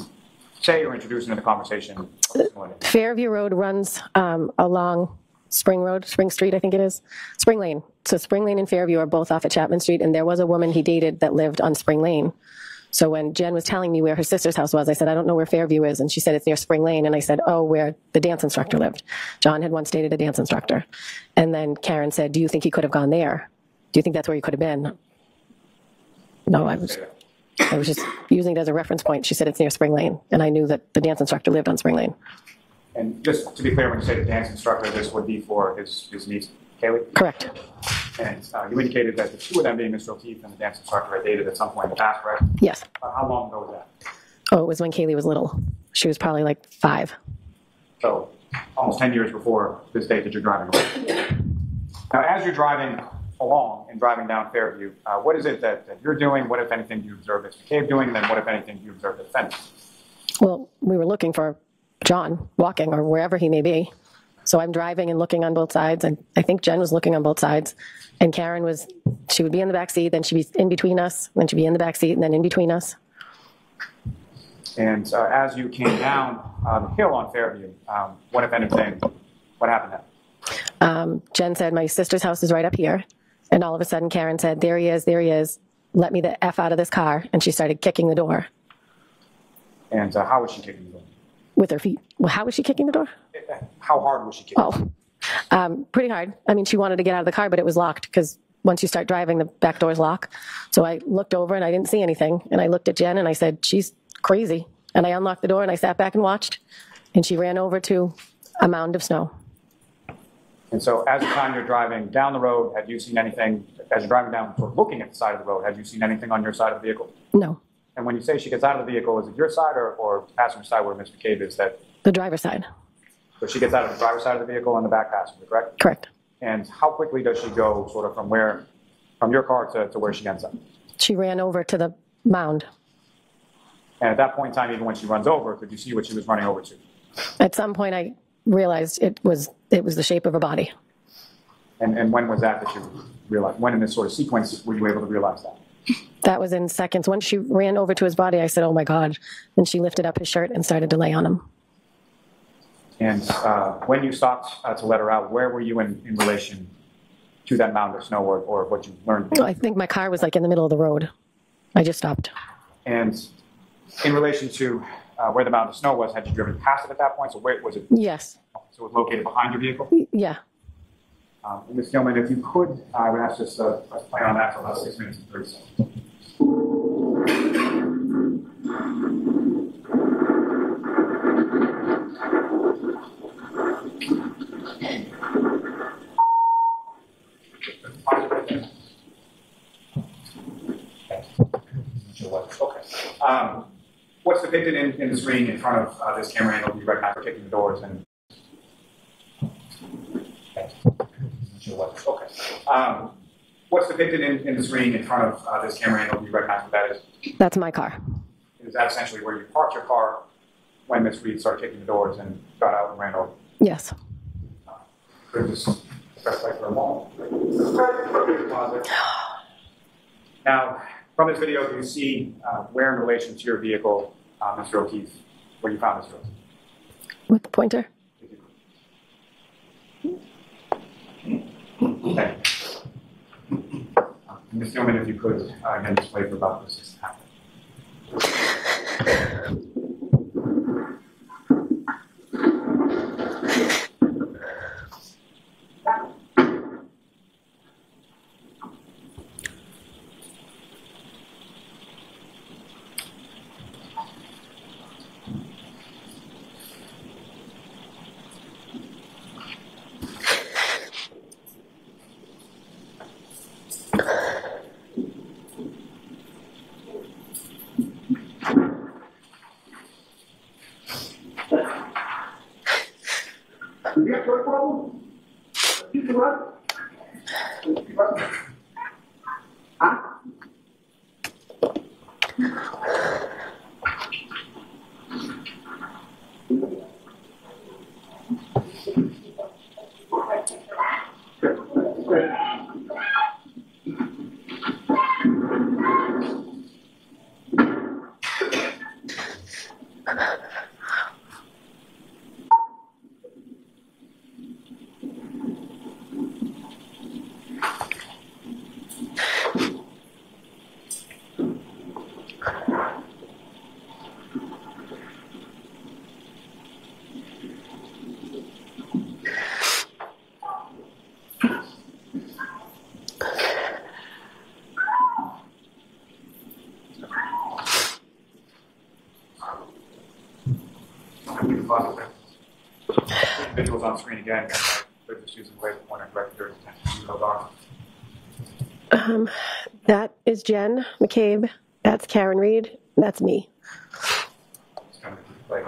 say or introduce into the conversation? Fairview Road runs um, along Spring Road, Spring Street, I think it is. Spring Lane. So Spring Lane and Fairview are both off at Chapman Street, and there was a woman he dated that lived on Spring Lane. So when Jen was telling me where her sister's house was, I said, I don't know where Fairview is. And she said, it's near Spring Lane. And I said, oh, where the dance instructor lived. John had once dated a dance instructor. And then Karen said, do you think he could have gone there? Do you think that's where he could have been? No, I was, I was just using it as a reference point. She said it's near Spring Lane. And I knew that the dance instructor lived on Spring Lane. And just to be clear, when you say the dance instructor, this would be for his, his niece, Kaylee? Correct. And uh, you indicated that the two of them, being Mr. O'Keefe and the dance instructor, had dated at some point in the past, right? Yes. Uh, how long ago was that? Oh, it was when Kaylee was little. She was probably like five. So almost 10 years before this date that you're driving away. Now, as you're driving along and driving down Fairview, uh, what is it that, that you're doing? What, if anything, do you observe Ms. McCabe doing? Then, what, if anything, do you observe the defendant? Well, we were looking for John walking or wherever he may be. So I'm driving and looking on both sides, and I think Jen was looking on both sides. And Karen was, she would be in the back seat, then she'd be in between us, then she'd be in the back seat, and then in between us. And uh, as you came down uh, the hill on Fairview, um, what, if anything, what happened then? Um, Jen said, My sister's house is right up here. And all of a sudden, Karen said, There he is, there he is. Let me the F out of this car. And she started kicking the door And uh, how was she kicking the door? with her feet. Well, how was she kicking the door? How hard was she kicking? Oh, um, pretty hard. I mean, she wanted to get out of the car, but it was locked because once you start driving, the back doors lock. So I looked over and I didn't see anything. And I looked at Jen and I said, She's crazy. And I unlocked the door and I sat back and watched. And she ran over to a mound of snow. And so, as the time you're driving down the road, have you seen anything? As you're driving down, sort of looking at the side of the road, have you seen anything on your side of the vehicle? No, And when you say she gets out of the vehicle, is it your side or, or passenger side where Ms. McCabe is? That the driver's side. so she gets out of the driver's side of the vehicle and the back passenger, correct? Correct. And how quickly does she go, sort of from where, from your car to, to where she ends up? She ran over to the mound. And at that point in time, even when she runs over, could you see what she was running over to? At some point, I realized it was it was the shape of a body. And, and when was that that you realized? When in this sort of sequence were you able to realize that? That was in seconds. Once she ran over to his body, I said, "Oh my God!" And she lifted up his shirt and started to lay on him. And uh, when you stopped uh, to let her out, where were you in, in relation to that mound of snow or, or what you learned? I think my car was like in the middle of the road. I just stopped. And in relation to uh, where the mound of snow was, had you driven past it at that point? So where was it? Yes. So it was located behind your vehicle? Yeah. Um, and Ms. Gilman, if you could, I would ask just uh, let's play on that for about six minutes and 30 seconds. Okay. Um, what's depicted in, in the screen in front of uh, this camera angle? You recognize her kicking the doors and Okay. Um, what's depicted in, in the screen in front of uh, this camera angle? You recognize what that is? That's my car. Is that essentially where you parked your car when Miss Read started kicking the doors and got out and ran over? Yes. Could just press play for a moment. Now, from this video, you see uh, where in relation to your vehicle, uh, Mr. O'Keefe, where you found Mr. O'Keefe? With the pointer. Uh, Ms. Gilman, if you could, uh, again, display for about this is happening. You got your problem? You what? Huh? Individuals on screen again, they're just using laser pointer and attention to those arms. Um, that is Jen McCabe. That's Karen Read. That's me. It's kind of like,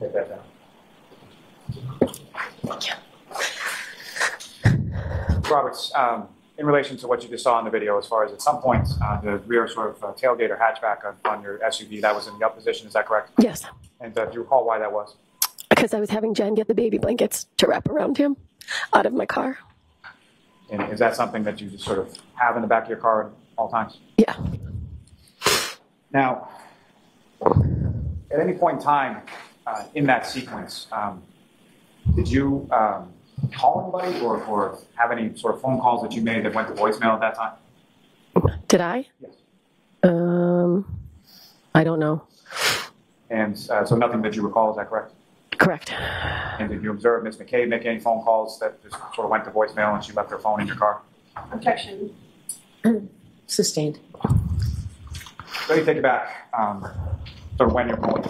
Take that down. Roberts, um, in relation to what you just saw in the video, as far as at some point uh, the rear sort of uh, tailgate or hatchback on, on your SUV, that was in the up position, is that correct? Yes, And uh, do you recall why that was? because I was having Jen get the baby blankets to wrap around him out of my car. And is that something that you just sort of have in the back of your car at all times? Yeah. Now, at any point in time uh, in that sequence, um, did you um, call anybody or, or have any sort of phone calls that you made that went to voicemail at that time? Did I? Yes. Um, I don't know. And uh, so nothing that you recall, is that correct? Correct. And did you observe Ms. McCabe make any phone calls that just sort of went to voicemail and she left her phone in your car? Objection. Sustained. Let me take you back, um, sort of when you're pulling.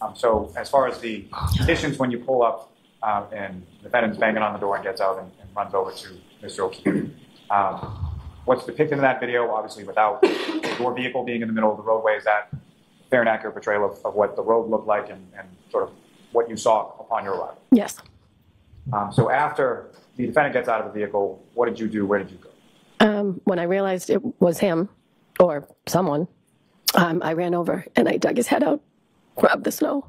Um, so as far as the conditions when you pull up uh, and the defendant's banging on the door and gets out and, and runs over to Mr. O'Keefe, um, what's depicted in that video, obviously without your vehicle being in the middle of the roadway, is that a fair and accurate portrayal of, of what the road looked like and, and sort of what you saw upon your arrival. Yes. Um, so after the defendant gets out of the vehicle, what did you do? Where did you go? Um, when I realized it was him or someone, um, I ran over and I dug his head out, rubbed the snow.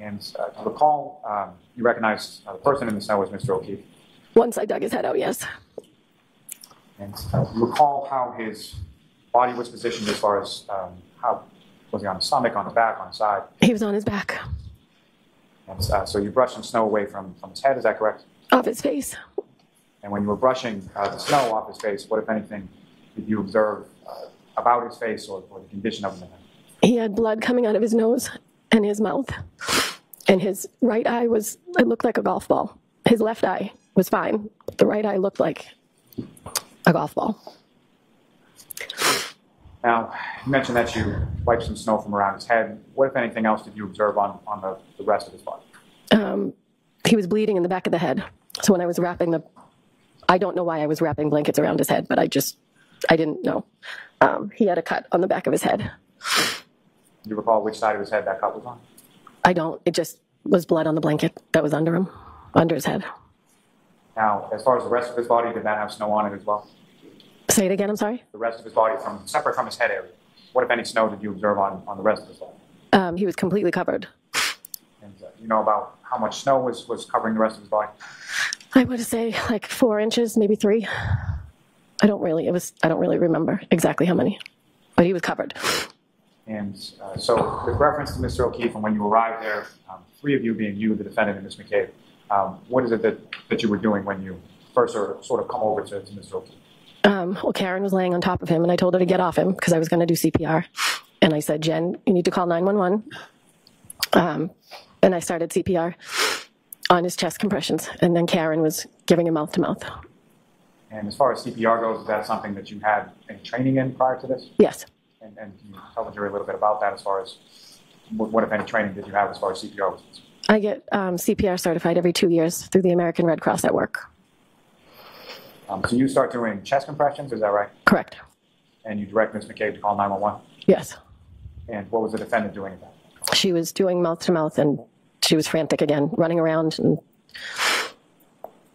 And uh, to recall, um, you recognized uh, the person in the snow was Mr. O'Keefe. Once I dug his head out, yes. And uh, you recall how his body was positioned as far as um, how was he on his stomach, on his back, on his side? He was on his back, And uh, so you brushed some snow away from, from his head, is that correct? off his face. And when you were brushing uh, the snow off his face, what, if anything, did you observe uh, about his face or, or the condition of him? He had blood coming out of his nose and his mouth. And his right eye was, it looked like a golf ball. His left eye was fine, but the right eye looked like a golf ball. Now, you mentioned that you wiped some snow from around his head. What, if anything else, did you observe on, on the, the rest of his body? Um, he was bleeding in the back of the head. So when I was wrapping the, I don't know why I was wrapping blankets around his head, but I just, I didn't know. Um, he had a cut on the back of his head. Do you recall which side of his head that cut was on? I don't, it just was blood on the blanket that was under him, under his head. Now, as far as the rest of his body, did that have snow on it as well? Say it again, I'm sorry. The rest of his body, from separate from his head area. What, if any, snow did you observe on, on the rest of his body? Um, he was completely covered. And uh, you know about how much snow was, was covering the rest of his body? I would say like four inches, maybe three. I don't really, it was, I don't really remember exactly how many, but he was covered. And uh, so, with reference to Mr. O'Keefe, and when you arrived there, um, three of you being you, the defendant, and Ms. McCabe, um, what is it that, that you were doing when you first sort of, sort of come over to, to Mr. O'Keefe? Um, well, Karen was laying on top of him, and I told her to get off him because I was going to do CPR. And I said, Jen, you need to call 911. Um, and I started CPR on his chest compressions. And then Karen was giving him mouth to mouth. And as far as CPR goes, is that something that you had any training in prior to this? Yes. And, and can you tell the jury a little bit about that as far as what, what if any, training did you have as far as CPR? I get um, CPR certified every two years through the American Red Cross at work. Um, so you start doing chest compressions, is that right? Correct. And you direct Ms. McCabe to call 911? Yes. And what was the defendant doing that? She was doing mouth to mouth, and she was frantic again, running around. And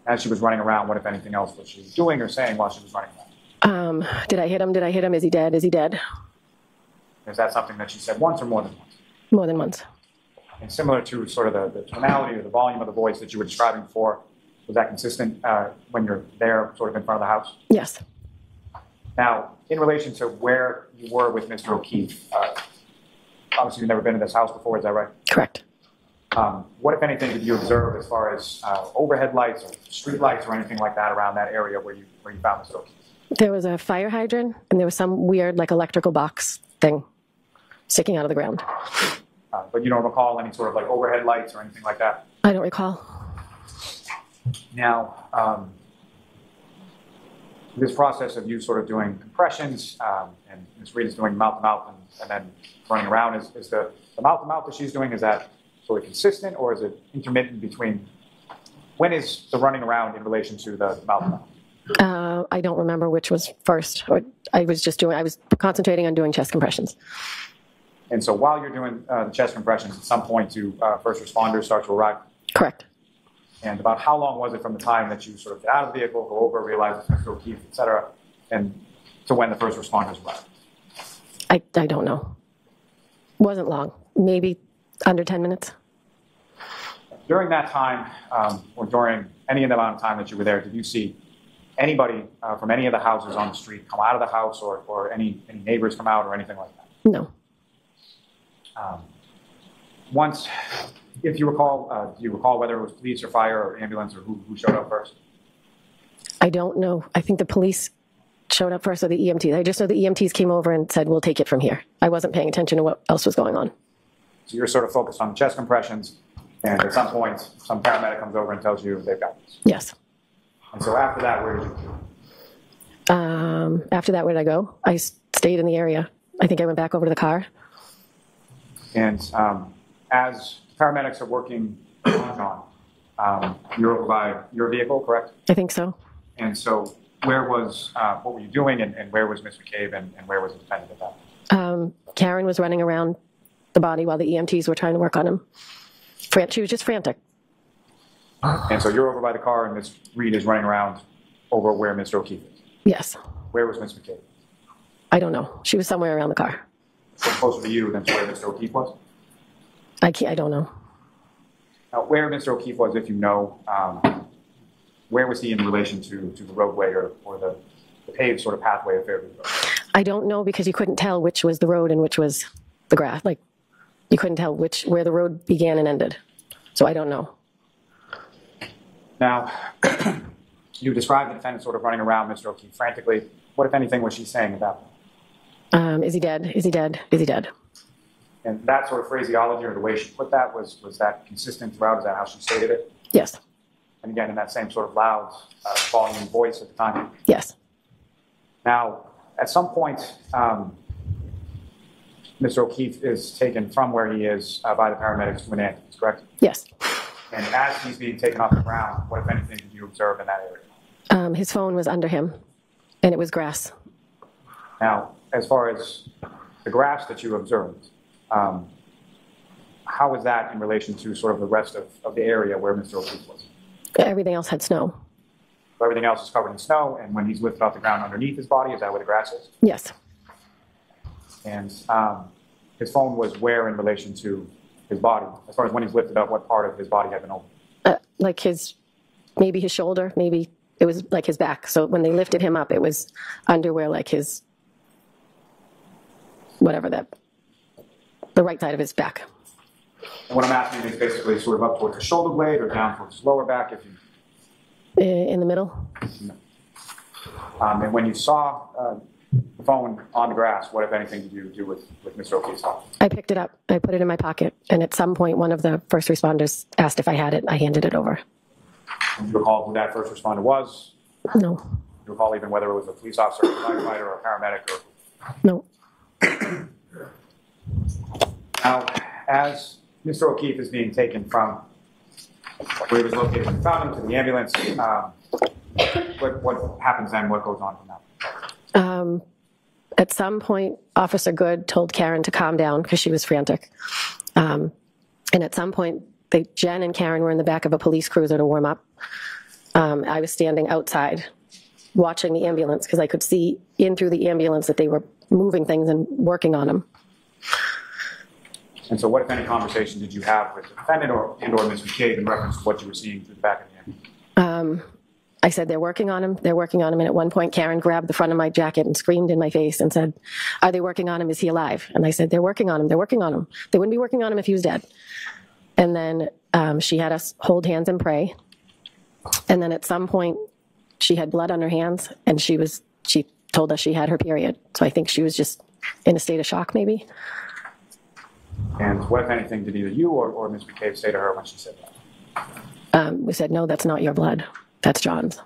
As she was running around, what if anything else was she doing or saying while she was running around? um, did I hit him? Did I hit him? Is he dead? Is he dead? Is that something that she said once or more than once? More than once. And similar to sort of the, the tonality or the volume of the voice that you were describing before, was that consistent uh, when you're there, sort of in front of the house? Yes. Now, in relation to where you were with Mr. O'Keefe, uh, obviously you've never been in this house before, is that right? Correct. Um, what, if anything, did you observe as far as uh, overhead lights or street lights or anything like that around that area where you where you found Mr. O'Keefe? There was a fire hydrant, and there was some weird, like, electrical box thing sticking out of the ground. Uh, but you don't recall any sort of like overhead lights or anything like that? I don't recall. Now, um, this process of you sort of doing compressions um, and Ms. Read is doing mouth to mouth and, and then running around, is, is the, the mouth to mouth that she's doing, is that sort of consistent or is it intermittent between? When is the running around in relation to the mouth to mouth? Uh, I don't remember which was first. I was just doing. I was concentrating on doing chest compressions. And so while you're doing uh, the chest compressions, at some point, do uh, first responders start to arrive? Correct. And about how long was it from the time that you sort of get out of the vehicle, go over, realize it's Mr. O'Keefe, et cetera, and to when the first responders arrived? I I don't know. Wasn't long. Maybe under ten minutes. During that time, um, or during any amount of time that you were there, did you see anybody uh, from any of the houses on the street come out of the house or, or any, any neighbors come out or anything like that? No. Um, once, if you recall, uh, do you recall whether it was police or fire or ambulance or who, who showed up first? I don't know. I think the police showed up first or the EMTs. I just know the EMTs came over and said, we'll take it from here. I wasn't paying attention to what else was going on. So you're sort of focused on chest compressions, and at some point, some paramedic comes over and tells you they've got this. Yes. And so after that, where did you go? Um, after that, where did I go? I stayed in the area. I think I went back over to the car. And um, as paramedics are working on John, um, you're by your vehicle, correct? I think so. And so where was, uh, what were you doing, and, and where was Ms. McCabe, and, and where was the defendant at that? Um, Karen was running around the body while the EMTs were trying to work on him. Fran- she was just frantic. And so you're over by the car, and Ms. Read is running around over where Mr. O'Keefe is. Yes. Where was Ms. McCabe? I don't know. She was somewhere around the car. So closer to you than to where Mr. O'Keefe was? I can't, I don't know. Now, where Mr. O'Keefe was, if you know, um, where was he in relation to, to the roadway or, or the, the paved sort of pathway of Fairview Road? I don't know because you couldn't tell which was the road and which was the grass. Like you couldn't tell which where the road began and ended. So I don't know. Now, you described the defendant sort of running around Mr. O'Keefe frantically. What, if anything, was she saying about that? Um, is he dead? Is he dead? Is he dead? And that sort of phraseology or the way she put that, was, was that consistent throughout? Is that how she stated it? Yes. And again, in that same sort of loud uh, volume voice at the time. Yes. Now, at some point, um, Mr. O'Keefe is taken from where he is uh, by the paramedics to an ambulance, correct? Yes. And as he's being taken off the ground, what, if anything, did you observe in that area? Um, his phone was under him, and it was grass. Now, as far as the grass that you observed, um, how was that in relation to sort of the rest of, of the area where Mr. O'Keefe was? Everything else had snow. So everything else is covered in snow, and when he's lifted off the ground underneath his body, is that where the grass is? Yes. And um, his phone was where in relation to his body? As far as when he's lifted up, what part of his body had been open? Uh, like his, maybe his shoulder, maybe it was like his back. So when they lifted him up, it was under where like his, whatever that, the right side of his back. And what I'm asking is basically sort of up towards the shoulder blade or down towards his lower back, if you In the middle? Um, and when you saw uh, the phone on the grass, what, if anything, did you do with, with Mr. O'Keefe's phone? I picked it up. I put it in my pocket. And at some point, one of the first responders asked if I had it. I handed it over. Do you recall who that first responder was? No, Do you recall even whether it was a police officer, a firefighter, or a paramedic? Or... no. Now, as Mr. O'Keefe is being taken from where he was located you found him to the ambulance, um, what, what happens then? What goes on from that? Um, at some point, Officer Good told Karen to calm down because she was frantic. Um, and at some point, they, Jen and Karen were in the back of a police cruiser to warm up. Um, I was standing outside watching the ambulance because I could see in through the ambulance that they were moving things and working on them. And so, what, if any, conversation did you have with the defendant or and or Ms. McCabe in reference to what you were seeing through the back of the ambulance? I said, they're working on him. They're working on him. And at one point, Karen grabbed the front of my jacket and screamed in my face and said, Are they working on him? Is he alive? And I said, They're working on him. They're working on him. They wouldn't be working on him if he was dead. And then um, she had us hold hands and pray. And then at some point, she had blood on her hands and she was, she told us she had her period. So I think she was just in a state of shock, maybe. And what, if anything, did either you or, or Ms. McCabe say to her when she said that? Um, we said, No, that's not your blood. That's John's.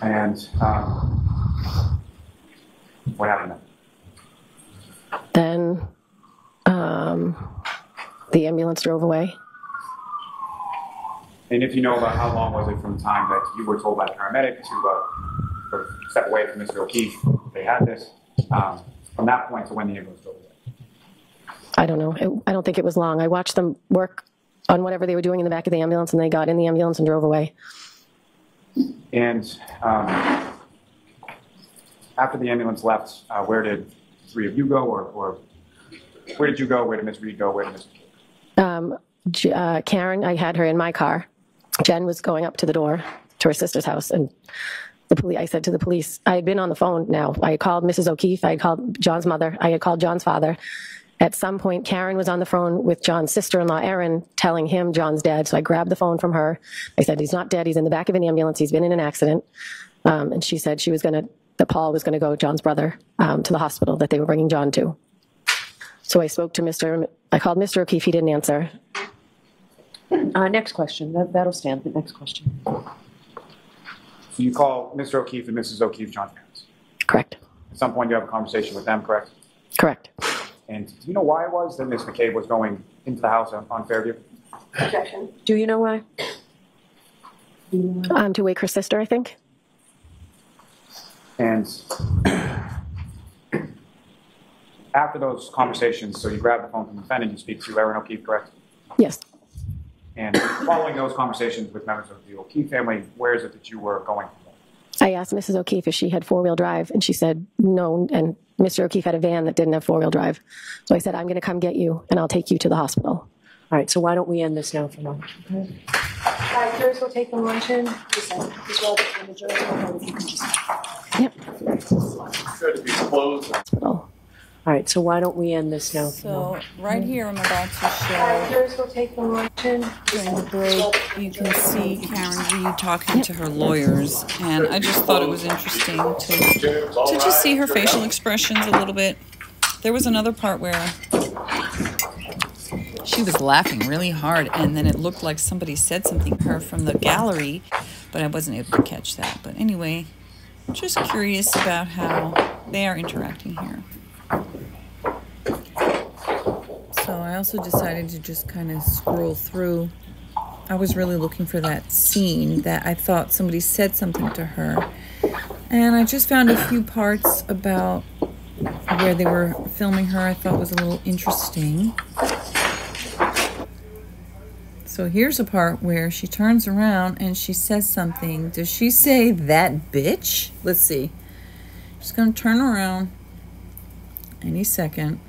And um, what happened then? Then um, the ambulance drove away. And if you know about how long was it from the time that you were told by the paramedic to uh, sort of step away from Mr. O'Keefe, they had this, um, from that point to when the ambulance drove away? I don't know. It, I don't think it was long. I watched them work on whatever they were doing in the back of the ambulance, and they got in the ambulance and drove away. And um, after the ambulance left, uh, where did three of you go, or, or where did you go? Where did Ms. Read go? Where did Ms. Um, uh, Karen, I had her in my car. Jen was going up to the door to her sister's house, and the police. I said to the police, I had been on the phone. Now I called Mrs. O'Keefe. I called John's mother. I had called John's father. At some point, Karen was on the phone with John's sister-in-law, Erin, telling him John's dead. So I grabbed the phone from her. I said, "He's not dead. He's in the back of an ambulance. He's been in an accident." Um, and she said she was going to, that Paul was going to go, John's brother, um, to the hospital that they were bringing John to. So I spoke to Mr. I called Mr. O'Keefe. He didn't answer. Uh, next question. That, that'll stand. The next question. So you call Mr. O'Keefe and Mrs. O'Keefe John's parents. Correct. At some point, you have a conversation with them, correct? Correct. And do you know why it was that Miss McCabe was going into the house on, on Fairview? Objection. Do you know why? Do you know why? Um, to wake her sister, I think. And after those conversations, so you grab the phone from the defendant, you speak to Erin O'Keefe, correct? Yes. And following those conversations with members of the O'Keefe family, where is it that you were going from there? I asked Mrs. O'Keefe if she had four wheel drive, and she said no. And Mr. O'Keefe had a van that didn't have four wheel drive. So I said, I'm going to come get you, and I'll take you to the hospital. All right, so why don't we end this now for now? Okay. All right, jurors will take the luncheon. Just a second. As well, the jurors will hold if you can Yep. Should be closed. Hospital. All right, so why don't we end this now So right here, I'm about to All right, show jurors will take the luncheon. during the break, you can see Karen Read talking to her lawyers, and I just thought it was interesting to to just see her facial expressions a little bit. There was another part where she was laughing really hard, and then it looked like somebody said something to her from the gallery, but I wasn't able to catch that. But anyway, just curious about how they are interacting here. So I also decided to just kind of scroll through. I was really looking for that scene that I thought somebody said something to her. And I just found a few parts about where they were filming her I thought was a little interesting. So here's a part where she turns around and she says something. Does she say that bitch? Let's see. She's gonna turn around any second.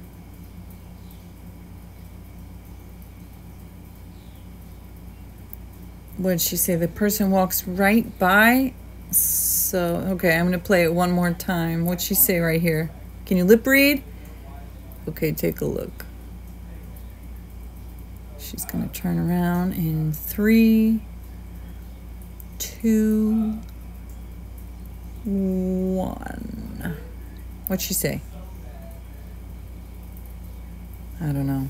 What did she say? The person walks right by. So, okay, I'm going to play it one more time. What'd she say right here? Can you lip read? Okay, take a look. She's going to turn around in three, two, one. What'd she say? I don't know.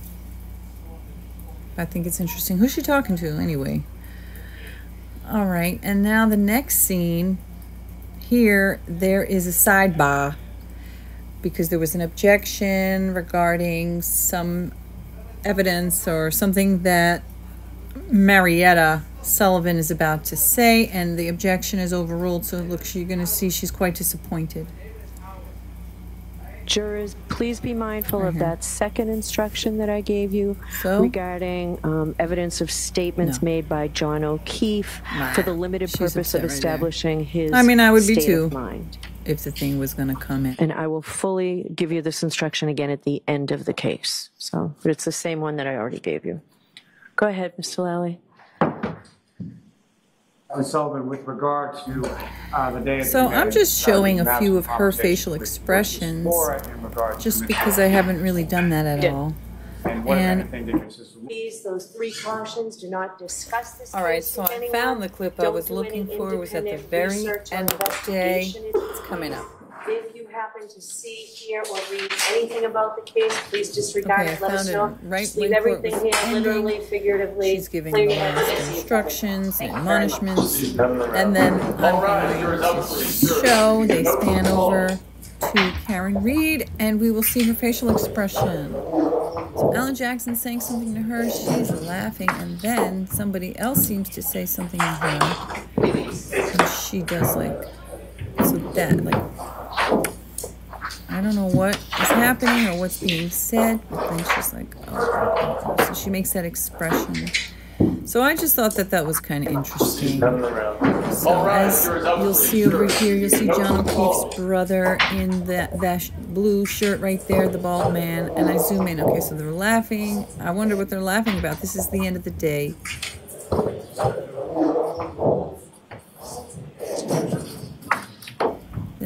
I think it's interesting. Who's she talking to anyway? All right, and now the next scene here, there is a sidebar because there was an objection regarding some evidence or something that Marietta Sullivan is about to say, and the objection is overruled. So, look, you're going to see she's quite disappointed. Jurors, please be mindful Right of here. that second instruction that I gave you So? regarding um, evidence of statements No. made by John O'Keefe for the limited She's purpose of right there. establishing his I mean, I would be too. If the thing was going to come in. And I will fully give you this instruction again at the end of the case. So, but it's the same one that I already gave you. Go ahead, Mr. Lally. Ms. Sullivan, with regard to uh, the day. of the So I'm just uh, showing you a few of her facial with- with expressions, Laura in regard to Just because I haven't really done that at Yeah. all. And what, and- anything, did your sister? Please, those three cautions, do not discuss this All right, so I anyone. found the clip I Don't was looking for. It was at the very end of the day. It's coming up. If you happen to see, hear, or read anything about the case, please disregard Okay, I it, let us found it know. right Just when leave court everything was here, ending. literally, figuratively. She's giving clear the your head last and see it. instructions and you very much. admonishments. And then I'm All right, yours going to show, they No span over to Karen Read, and we will see her facial expression. So Alan Jackson saying something to her, she's laughing, and then somebody else seems to say something to her, and she does like, so that, like, I don't know what is happening or what's being said, but then she's like, oh, so she makes that expression. So I just thought that that was kind of interesting. So as you'll see over here, you'll see John. O'Keefe's brother in that, that blue shirt right there, the bald man. And I zoom in. Okay, so they're laughing. I wonder what they're laughing about. This is the end of the day.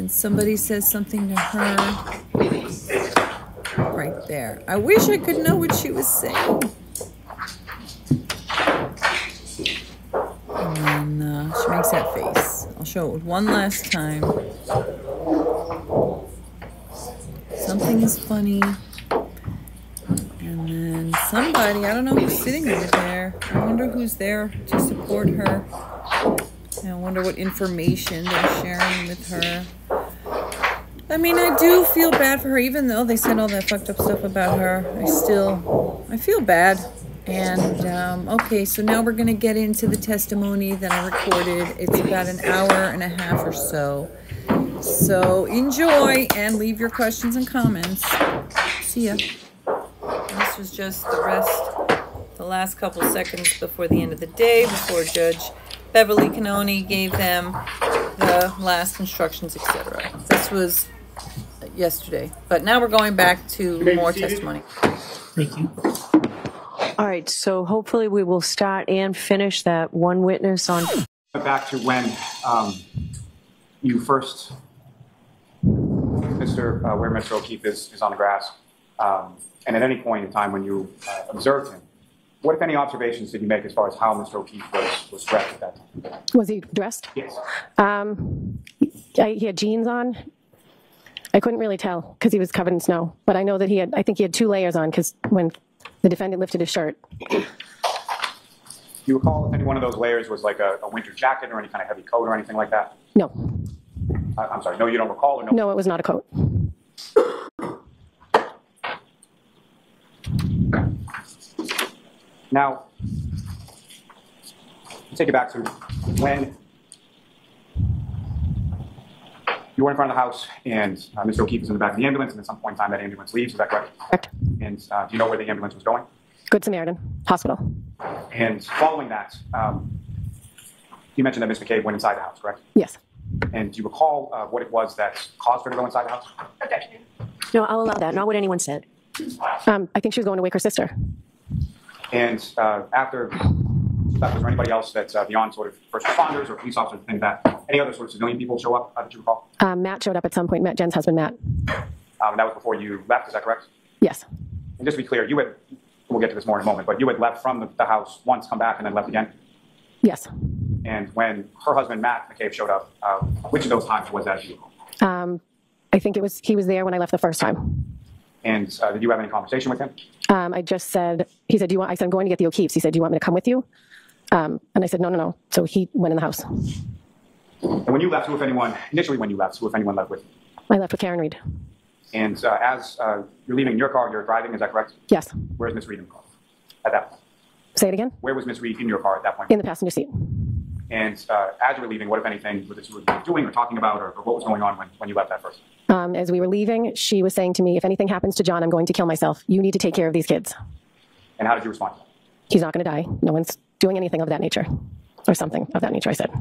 Then somebody says something to her. Right there. I wish I could know what she was saying. And then uh, she makes that face. I'll show it one last time. Something is funny. And then somebody, I don't know who's sitting over there. I wonder who's there to support her. I wonder what information they're sharing with her. I mean, I do feel bad for her, even though they said all that fucked up stuff about her. I still, I feel bad. And um, okay, so now we're gonna get into the testimony that I recorded. It's about an hour and a half or so. So enjoy and leave your questions and comments. See ya. This was just the rest, the last couple seconds before the end of the day, before Judge Beverly Cannone gave them the last instructions, etc. This was yesterday, but now we're going back to more testimony. Thank you. All right, so hopefully we will start and finish that one witness on Back to when um, you first, Mr. Uh, where Mr. O'Keefe is, is on the grass, um, and at any point in time when you uh, observed him, what, if any, observations did you make as far as how Mr. O'Keefe was, was dressed at that time? Was he dressed? Yes. Um, I, he had jeans on. I couldn't really tell because he was covered in snow. But I know that he had. I think he had two layers on because when the defendant lifted his shirt, Do you recall if any one of those layers was like a, a winter jacket or any kind of heavy coat or anything like that? no, I, I'm sorry, no, you don't recall or no? no, it was not a coat. Now, take it back to when you were in front of the house and uh, Mr. O'Keefe was in the back of the ambulance, and at some point in time that ambulance leaves. Is that correct? Correct. And uh, do you know where the ambulance was going? Good Samaritan Hospital. And following that, um, you mentioned that Ms. McCabe went inside the house, correct? Yes. And do you recall uh, what it was that caused her to go inside the house? No, I'll allow that. Not what anyone said. Um, I think she was going to wake her sister. And uh, after that, was there anybody else that's uh, beyond sort of first responders or police officers, things like that? Any other sort of civilian people show up? Uh, did you recall? Um, Matt showed up at some point. Matt, Jen's husband, Matt. Um, that was before you left. Is that correct? Yes. And just to be clear, you had. We'll get to this more in a moment, but you had left from the, the house once, come back, and then left again. Yes. And when her husband Matt McCabe showed up, uh, which of those times was that? you? Um, I think it was he was there when I left the first time. And uh, did you have any conversation with him? Um, I just said he said, "Do you want?" I said, "I'm going to get the O'Keefes." He said, "Do you want me to come with you?" Um, and I said, "No, no, no." So he went in the house. And when you left, who, if anyone, initially when you left, who, if anyone, left with you? I left with Karen Read. And uh, as uh, you're leaving your car, you're driving, is that correct? Yes. Where's Miss Read in the car at that point? Say it again. Where was Miss Read in your car at that point? In the passenger seat. And uh, as you were leaving, what, if anything, was it you were doing or talking about, or, or what was going on when, when you left that first? Um, as we were leaving, she was saying to me, "If anything happens to John, I'm going to kill myself. You need to take care of these kids. And how did you respond to that? He's not going to die. No one's doing anything of that nature, or something of that nature." I said.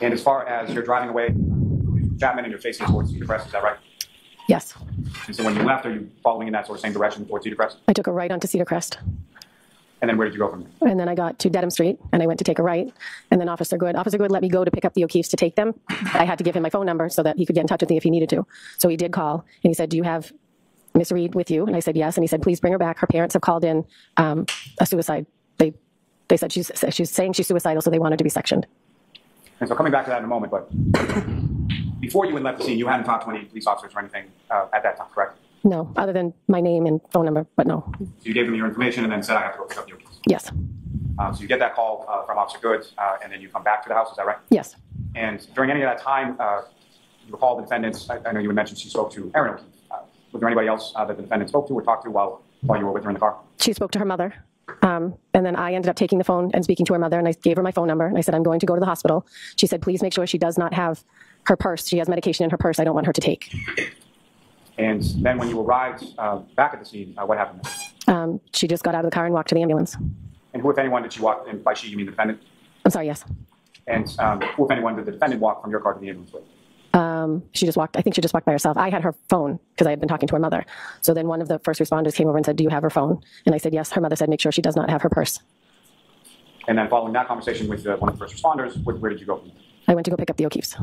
And as far as you're driving away, Chapman, and you're facing towards Cedar Crest, is that right? Yes. And so when you left, are you following in that sort of same direction towards Cedar Crest? I took a right onto Cedar Crest, And then where did you go from there? and then I got to Dedham Street, and I went to take a right. And then Officer Good, Officer Good let me go to pick up the O'Keefes to take them. I had to give him my phone number so that he could get in touch with me if he needed to. So he did call, and he said, "Do you have Miss Read with you?" And I said, "Yes." And he said, "Please bring her back. Her parents have called in um, a suicide. They they said she's she's saying she's suicidal, so they wanted to be sectioned." And so coming back to that in a moment, but before you went left the scene, you hadn't talked to any police officers or anything uh, at that time, correct? No, other than my name and phone number, but no. So you gave them your information and then said, I have to go pick up your keys. Yes, Um, so you get that call uh, from Officer Good, uh, and then you come back to the house. Is that right? yes, And during any of that time, uh, you recall the defendants. I, I know you had mentioned she spoke to Erin O'Keefe. Uh, was there anybody else uh, that the defendant spoke to or talked to while while you were with her in the car? she spoke to her mother. Um, and then I ended up taking the phone and speaking to her mother, and I gave her my phone number, and I said, I'm going to go to the hospital. She said, please make sure she does not have her purse. She has medication in her purse I don't want her to take. And then when you arrived uh, back at the scene, uh, what happened? Um, she just got out of the car and walked to the ambulance. And who, if anyone, did she walk? And by she, you mean the defendant? I'm sorry, yes. And um, who, if anyone, did the defendant walk from your car to the ambulance with? Um, she just walked, I think she just walked by herself. I had her phone because I had been talking to her mother. So then one of the first responders came over and said, Do you have her phone? And I said, Yes. Her mother said, Make sure she does not have her purse. And then following that conversation with uh, one of the first responders, where, where did you go? I went to go pick up the O'Keefe's.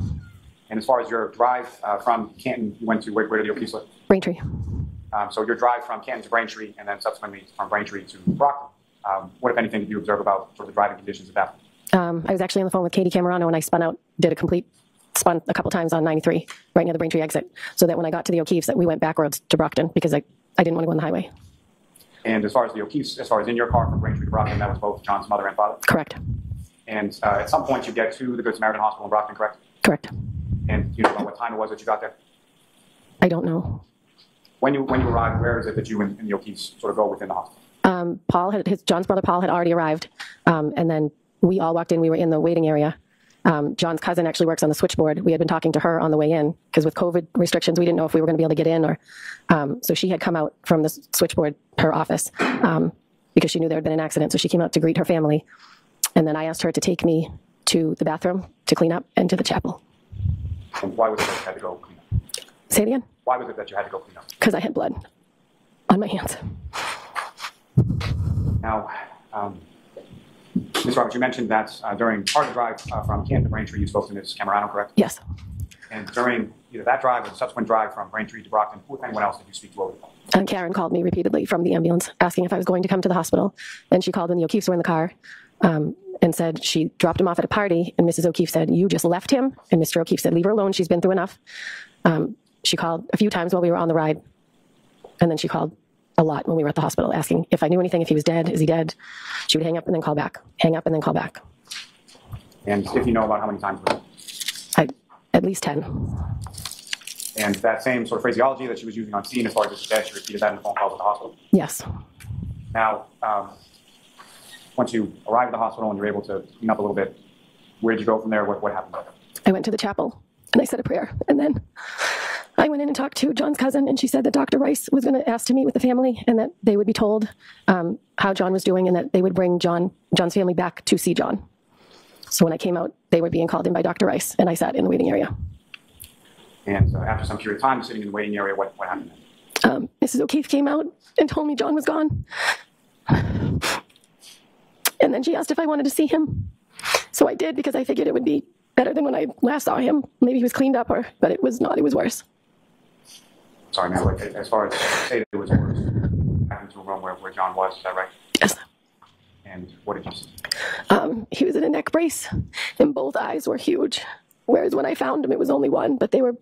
And as far as your drive uh, from Canton, you went to where, where did the O'Keefe's live? Braintree. Um, so your drive from Canton to Braintree, and then subsequently from Braintree to Brockton. Um, what, if anything, did you observe about sort of the driving conditions at that point? Um, I was actually on the phone with Katie Camerano and I spun out, did a complete spun a couple times on 93, right near the Braintree exit. So that when I got to the O'Keefe's, that we went backwards to Brockton because I, I didn't want to go on the highway. And as far as the O'Keefe's, as far as in your car from Braintree to Brockton, that was both John's mother and father. Correct. And uh, at some point, you get to the Good Samaritan Hospital in Brockton, correct? Correct. And you know what time it was that you got there. I don't know. When you when you arrived, where is it that you and, and the sort of go within the hospital? Um, Paul had his John's brother Paul had already arrived, um, and then we all walked in. We were in the waiting area. Um, John's cousin actually works on the switchboard. We had been talking to her on the way in because with COVID restrictions, we didn't know if we were going to be able to get in or. Um, so she had come out from the switchboard, her office, um, because she knew there had been an accident. So she came out to greet her family, and then I asked her to take me to the bathroom to clean up and to the chapel. Why was it that you had to go clean up? Say it again, Why was it that you had to go clean up? because I had blood on my hands. Now, um, Ms. Roberts, you mentioned that uh, during part of the drive uh, from Canton to Braintree, you spoke to Ms. Camerano, correct? Yes. And during either that drive or the subsequent drive from Braintree to Brockton, who, if anyone else, did you speak to over the phone? And Karen called me repeatedly from the ambulance asking if I was going to come to the hospital. And she called when the O'Keefes were in the car um, and said she dropped him off at a party. And Mrs. O'Keefe said, You just left him. And Mr. O'Keefe said, Leave her alone. She's been through enough. Um, she called a few times while we were on the ride. And then she called a lot when we were at the hospital asking if I knew anything, if he was dead, is he dead? She would hang up and then call back, hang up and then call back. And if you know about how many times? I, at least 10. And that same sort of phraseology that she was using on scene as far as is dead, she repeated that in the phone calls at the hospital. Yes. Now, um, once you arrive at the hospital and you're able to clean up a little bit, where did you go from there? What, what happened? I went to the chapel and I said a prayer. And then I went in and talked to John's cousin, and she said that Dr. Rice was going to ask to meet with the family and that they would be told um, how John was doing and that they would bring John John's family back to see John. So when I came out, they were being called in by Dr. Rice, and I sat in the waiting area. And uh, after some period of time sitting in the waiting area, what, what happened then? Um, Mrs. O'Keefe came out and told me John was gone. And then she asked if I wanted to see him. So I did because I figured it would be better than when I last saw him. Maybe he was cleaned up, or but it was not. It was worse. Sorry, ma'am, like, as far as say it was worse, back into a room where, where John was, is that right? Yes. And what did you see? Um, he was in a neck brace, and both eyes were huge. Whereas when I found him, it was only one, but they were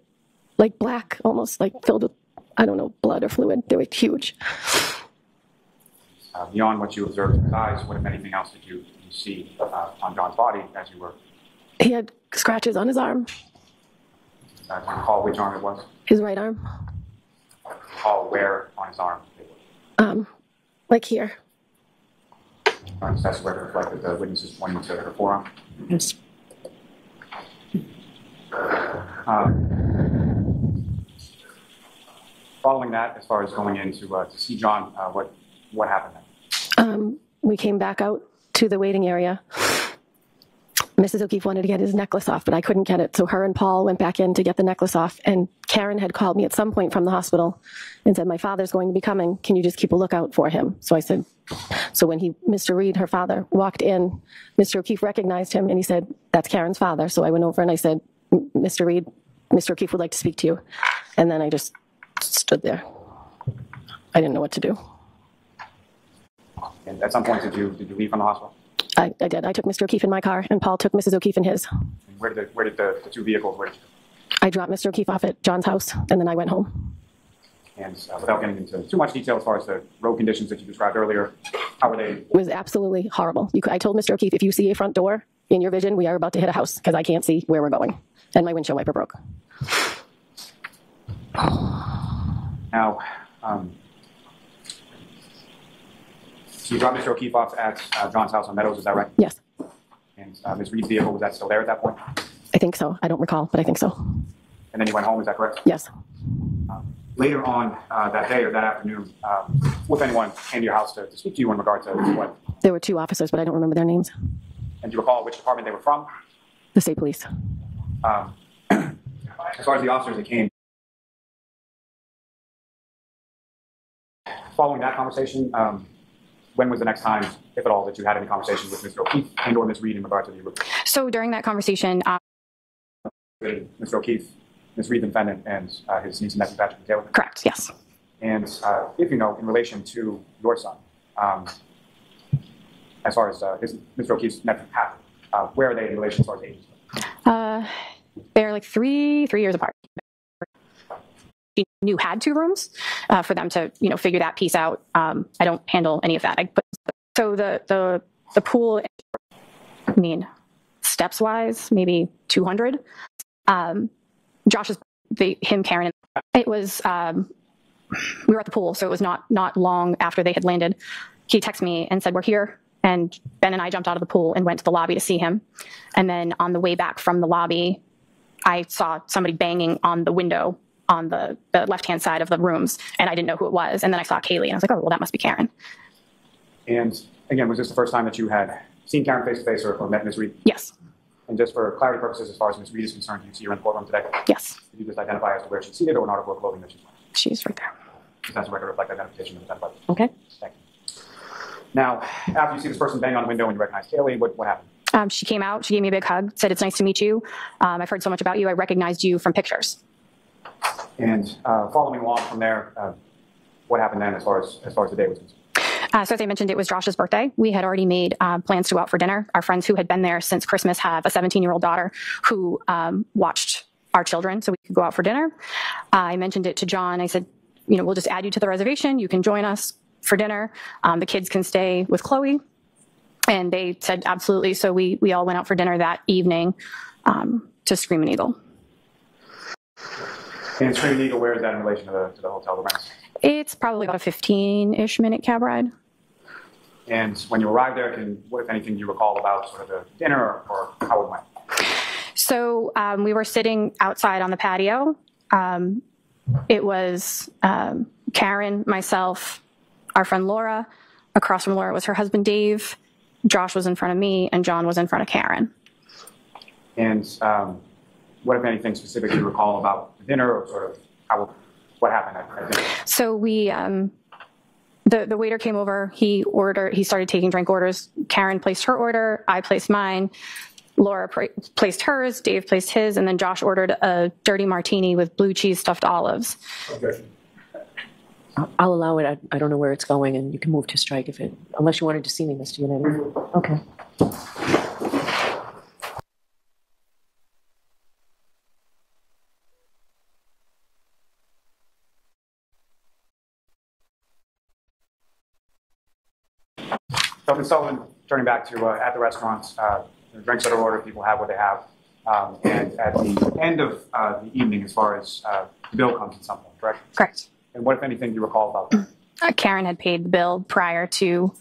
like black, almost like filled with, I don't know, blood or fluid. They were huge. Uh, beyond what you observed in his eyes, what, if anything else, did you, you see uh, on John's body as you were, He had scratches on his arm, uh, do you recall which arm it was? his right arm, Recall where on his arm um, like here. That's where it reflected the witnesses pointing to her forearm. Yes. Um, following that, as far as going in to, uh, to see John, uh, what, what happened then? Um, we came back out to the waiting area. Mrs. O'Keefe wanted to get his necklace off, but I couldn't get it. So her and Paul went back in to get the necklace off. And Karen had called me at some point from the hospital and said, My father's going to be coming. Can you just keep a lookout for him? So I said, So when he, Mr. Read, her father, walked in, Mr. O'Keefe recognized him and he said, That's Karen's father. So I went over and I said, Mr. Read, Mr. O'Keefe would like to speak to you. And then I just stood there. I didn't know what to do. And at some point, did you, did you leave from the hospital? I, I did. I took Mr. O'Keefe in my car, and Paul took Mrs. O'Keefe in his. And where did, the, where did the, the two vehicles, where did you, I dropped Mr. O'Keefe off at John's house, and then I went home. And uh, without getting into too much detail as far as the road conditions that you described earlier, how were they? It was absolutely horrible. You I told Mr. O'Keefe, if you see a front door in your vision, we are about to hit a house because I can't see where we're going. And my windshield wiper broke. Now, um, so you dropped Mr. O'Keefe off at uh, John's house on Meadows, is that right? Yes, And uh, Ms. Read's vehicle, was that still there at that point? I think so. I don't recall, but I think so. And then you went home, is that correct? Yes. Later on uh, that day or that afternoon, um, if anyone came to your house to, to speak to you in regard to what? There were two officers, but I don't remember their names. And do you recall which department they were from? The state police. Um, as far as the officers that came, following that conversation, um, when was the next time, if at all, that you had any conversations with Mr. O'Keefe and or Ms. Read in regard to the So during that conversation, um, Mr. O'Keefe, Ms. Read, the defendant, and uh, his niece and nephew Patrick and Taylor? correct, yes. And uh, if you know, in relation to your son, um, as far as uh, his, Mr. O'Keefe's nephew Patrick, uh, where are they in relation to as ages? Uh, they're like three three years apart. She knew had two rooms uh, for them to you know figure that piece out. Um, I don't handle any of that. I put, so the the the pool. I mean, steps wise, maybe two hundred. Um, Josh's the him Karen. It was um, we were at the pool, so it was not not long after they had landed. He texted me and said, "We're here." And Ben and I jumped out of the pool and went to the lobby to see him. And then on the way back from the lobby, I saw somebody banging on the window on the, the left hand side of the rooms, and I didn't know who it was. And then I saw Kaylee, and I was like, "Oh, well, that must be Karen." And again, was this the first time that you had seen Karen face to face or or met Ms. Read? Yes, And just for clarity purposes, as far as Ms. Read is concerned, you see her in the courtroom today? yes, Could you just identify as to where she's seated or an article of clothing that she's wearing? she's right there. As a record reflect identification of the identified. Okay. Thank you. Now, after you see this person bang on the window and you recognize Kaylee, what, what happened? Um, she came out. She gave me a big hug. Said, "It's nice to meet you. Um, I've heard so much about you. I recognized you from pictures." And uh, following along from there, uh, what happened then as far as, as far as the day was concerned? Uh, so as I mentioned, it was Josh's birthday. We had already made uh, plans to go out for dinner. Our friends who had been there since Christmas have a 17-year-old daughter who um, watched our children, so we could go out for dinner. I mentioned it to John. I said, you know, we'll just add you to the reservation. You can join us for dinner. Um, the kids can stay with Chloe. And they said absolutely. So we we all went out for dinner that evening um, to Screaming Eagle. And Eagle, where is that in relation to the, to the hotel, the rents? It's probably about a 15-ish minute cab ride. And when you arrived there, can, what, if anything, do you recall about sort of the dinner or, or how it went? So um, we were sitting outside on the patio. Um, it was um, Karen, myself, our friend Laura. Across from Laura was her husband Dave. Josh was in front of me, and John was in front of Karen. And um, what, if anything, specific you recall about dinner or sort of how, what happened at, at dinner? So we, um, the the waiter came over. He ordered. He started taking drink orders. Karen placed her order. I placed mine. Laura pra- placed hers. Dave placed his, and then Josh ordered a dirty martini with blue cheese stuffed olives. I'll- I'll allow it. I, I don't know where it's going, and you can move to strike if it, unless you wanted to see me, Mr. Yannetti. Okay. So, Ms. Sullivan, turning back to uh, at the restaurants, uh, the drinks that are ordered, people have what they have. Um, and at the end of uh, the evening, as far as uh, the bill comes at some point, correct? Correct. And what, if anything, do you recall about that? Uh, Karen had paid the bill prior to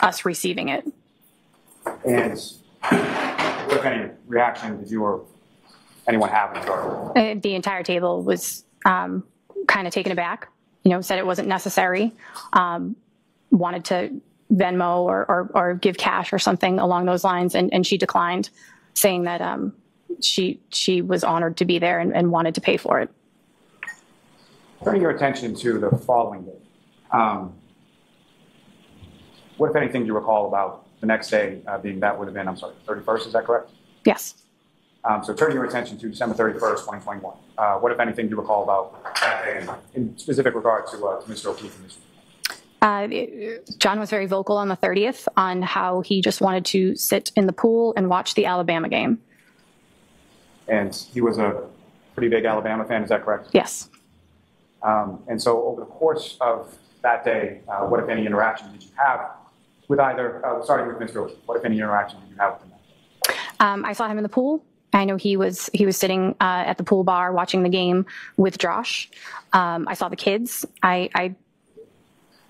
us receiving it. And what, if any, reaction did you or anyone have in regard? Uh, the entire table was um, kind of taken aback. You know, said it wasn't necessary. Um, wanted to Venmo or, or, or give cash or something along those lines, and, and she declined, saying that um, she she was honored to be there and, and wanted to pay for it. Turning your attention to the following day, um, what, if anything, do you recall about the next day uh, being that would have been, I'm sorry, 31st, is that correct? Yes. Um, so turning your attention to December 31st, 2021, uh, what, if anything, do you recall about that day in, in specific regard to, uh, to Mr. O'Keefe and Ms. Uh, John was very vocal on the 30th on how he just wanted to sit in the pool and watch the Alabama game. And he was a pretty big Alabama fan, is that correct? Yes. Um, and so over the course of that day, uh, what, if any, interaction did you have with either, uh, starting with Mr. O'Keefe, what, if any, interaction did you have with him? Um, I saw him in the pool. I know he was he was sitting uh, at the pool bar watching the game with Josh. Um, I saw the kids. I, I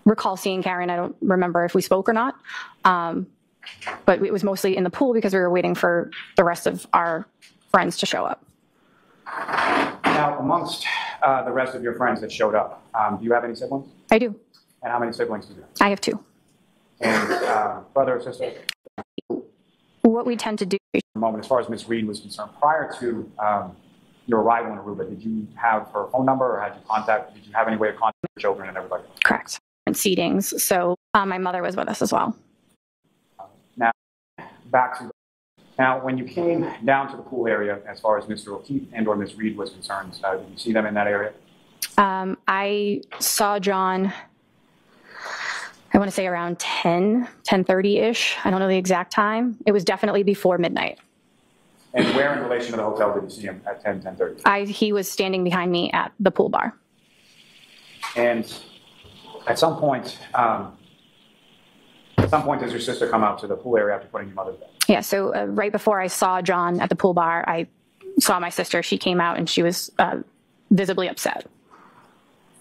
recall seeing Karen. I don't remember if we spoke or not, um, but it was mostly in the pool because we were waiting for the rest of our friends to show up. Now, amongst uh, the rest of your friends that showed up, um, do you have any siblings? I do. And how many siblings do you have? I have two. And uh, brother or sister? What we tend to do a moment, as far as Ms. Read was concerned, prior to um, your arrival in Aruba, did you have her phone number or had you contact? Did you have any way of contacting your children and everybody? correct seatings. So uh, my mother was with us as well. Now, back to now, when you came down to the pool area, as far as Mr. O'Keefe and or Miss Read was concerned, uh, did you see them in that area? Um, I saw John. I want to say around 10, 10.30ish. I don't know the exact time. It was definitely before midnight. And where in relation to the hotel did you see him at 10, 10:30? I, he was standing behind me at the pool bar. And at some point, um, at some point, does your sister come out to the pool area after putting your mother to bed? Yeah, so uh, right before I saw John at the pool bar, I saw my sister. She came out and she was uh, visibly upset.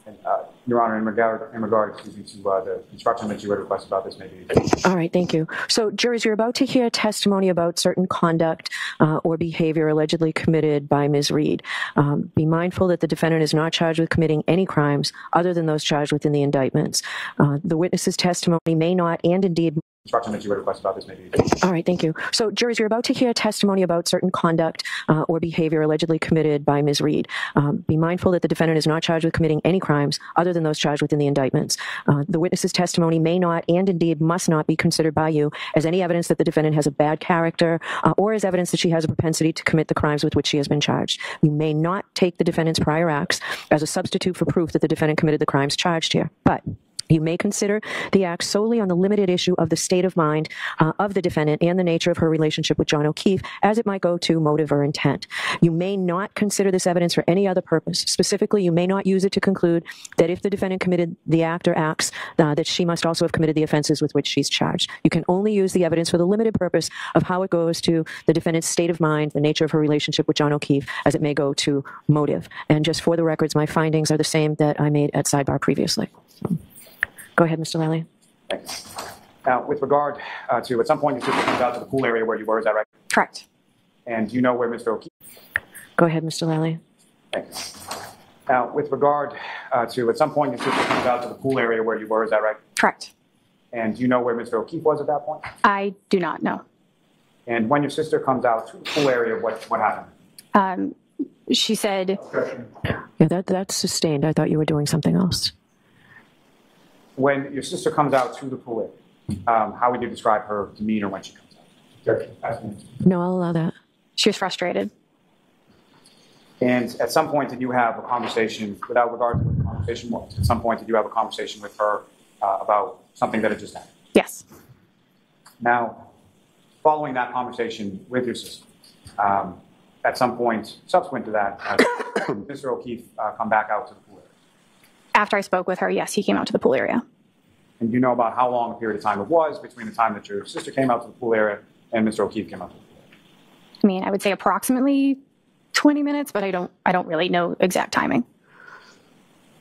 And, uh, Your Honor, in regard, in regard, excuse me, to uh, the instruction that you had requested about this, maybe. All right, thank you. So, jurors, you're about to hear testimony about certain conduct uh, or behavior allegedly committed by Ms. Read. Um, be mindful that the defendant is not charged with committing any crimes other than those charged within the indictments. Uh, the witness's testimony may not, and indeed Instruction that you had requested about this, maybe. all right, thank you. So, jurors, you're about to hear testimony about certain conduct uh, or behavior allegedly committed by Ms. Read. Um, be mindful that the defendant is not charged with committing any crimes other than those charged within the indictments. Uh, the witness's testimony may not and indeed must not be considered by you as any evidence that the defendant has a bad character uh, or as evidence that she has a propensity to commit the crimes with which she has been charged. You may not take the defendant's prior acts as a substitute for proof that the defendant committed the crimes charged here. But you may consider the act solely on the limited issue of the state of mind uh, of the defendant and the nature of her relationship with John O'Keefe as it might go to motive or intent. You may not consider this evidence for any other purpose. Specifically, you may not use it to conclude that if the defendant committed the act or acts, uh, that she must also have committed the offenses with which she's charged. You can only use the evidence for the limited purpose of how it goes to the defendant's state of mind, the nature of her relationship with John O'Keefe, as it may go to motive. And just for the records, my findings are the same that I made at sidebar previously. Go ahead, Mr. Lally. Thank you. Now, with regard uh, to, at some point, your sister comes out to the pool area where you were, is that right? Correct. And do you know where Mr. O'Keefe? Go ahead, Mr. Lally. Thank you. Now, with regard uh, to, at some point, your sister comes out to the pool area where you were, is that right? Correct. And do you know where Mr. O'Keefe was at that point? I do not know. And when your sister comes out to the pool area, what, what happened? Um, she said, Yeah, that, that's sustained. I thought you were doing something else. When your sister comes out to the pool um, how would you describe her demeanor when she comes out? No, I'll allow that. she was frustrated. And at some point, did you have a conversation, without regard to what the conversation was, at some point, did you have a conversation with her uh, about something that had just happened? Yes. Now, following that conversation with your sister, um, at some point subsequent to that, uh, Mr. O'Keefe uh, come back out to the pool area. After I spoke with her, yes, he came out to the pool area. And you know about how long a period of time it was between the time that your sister came out to the pool area and Mr. O'Keefe came out to the pool area? I mean, I would say approximately 20 minutes, but I don't I don't really know exact timing.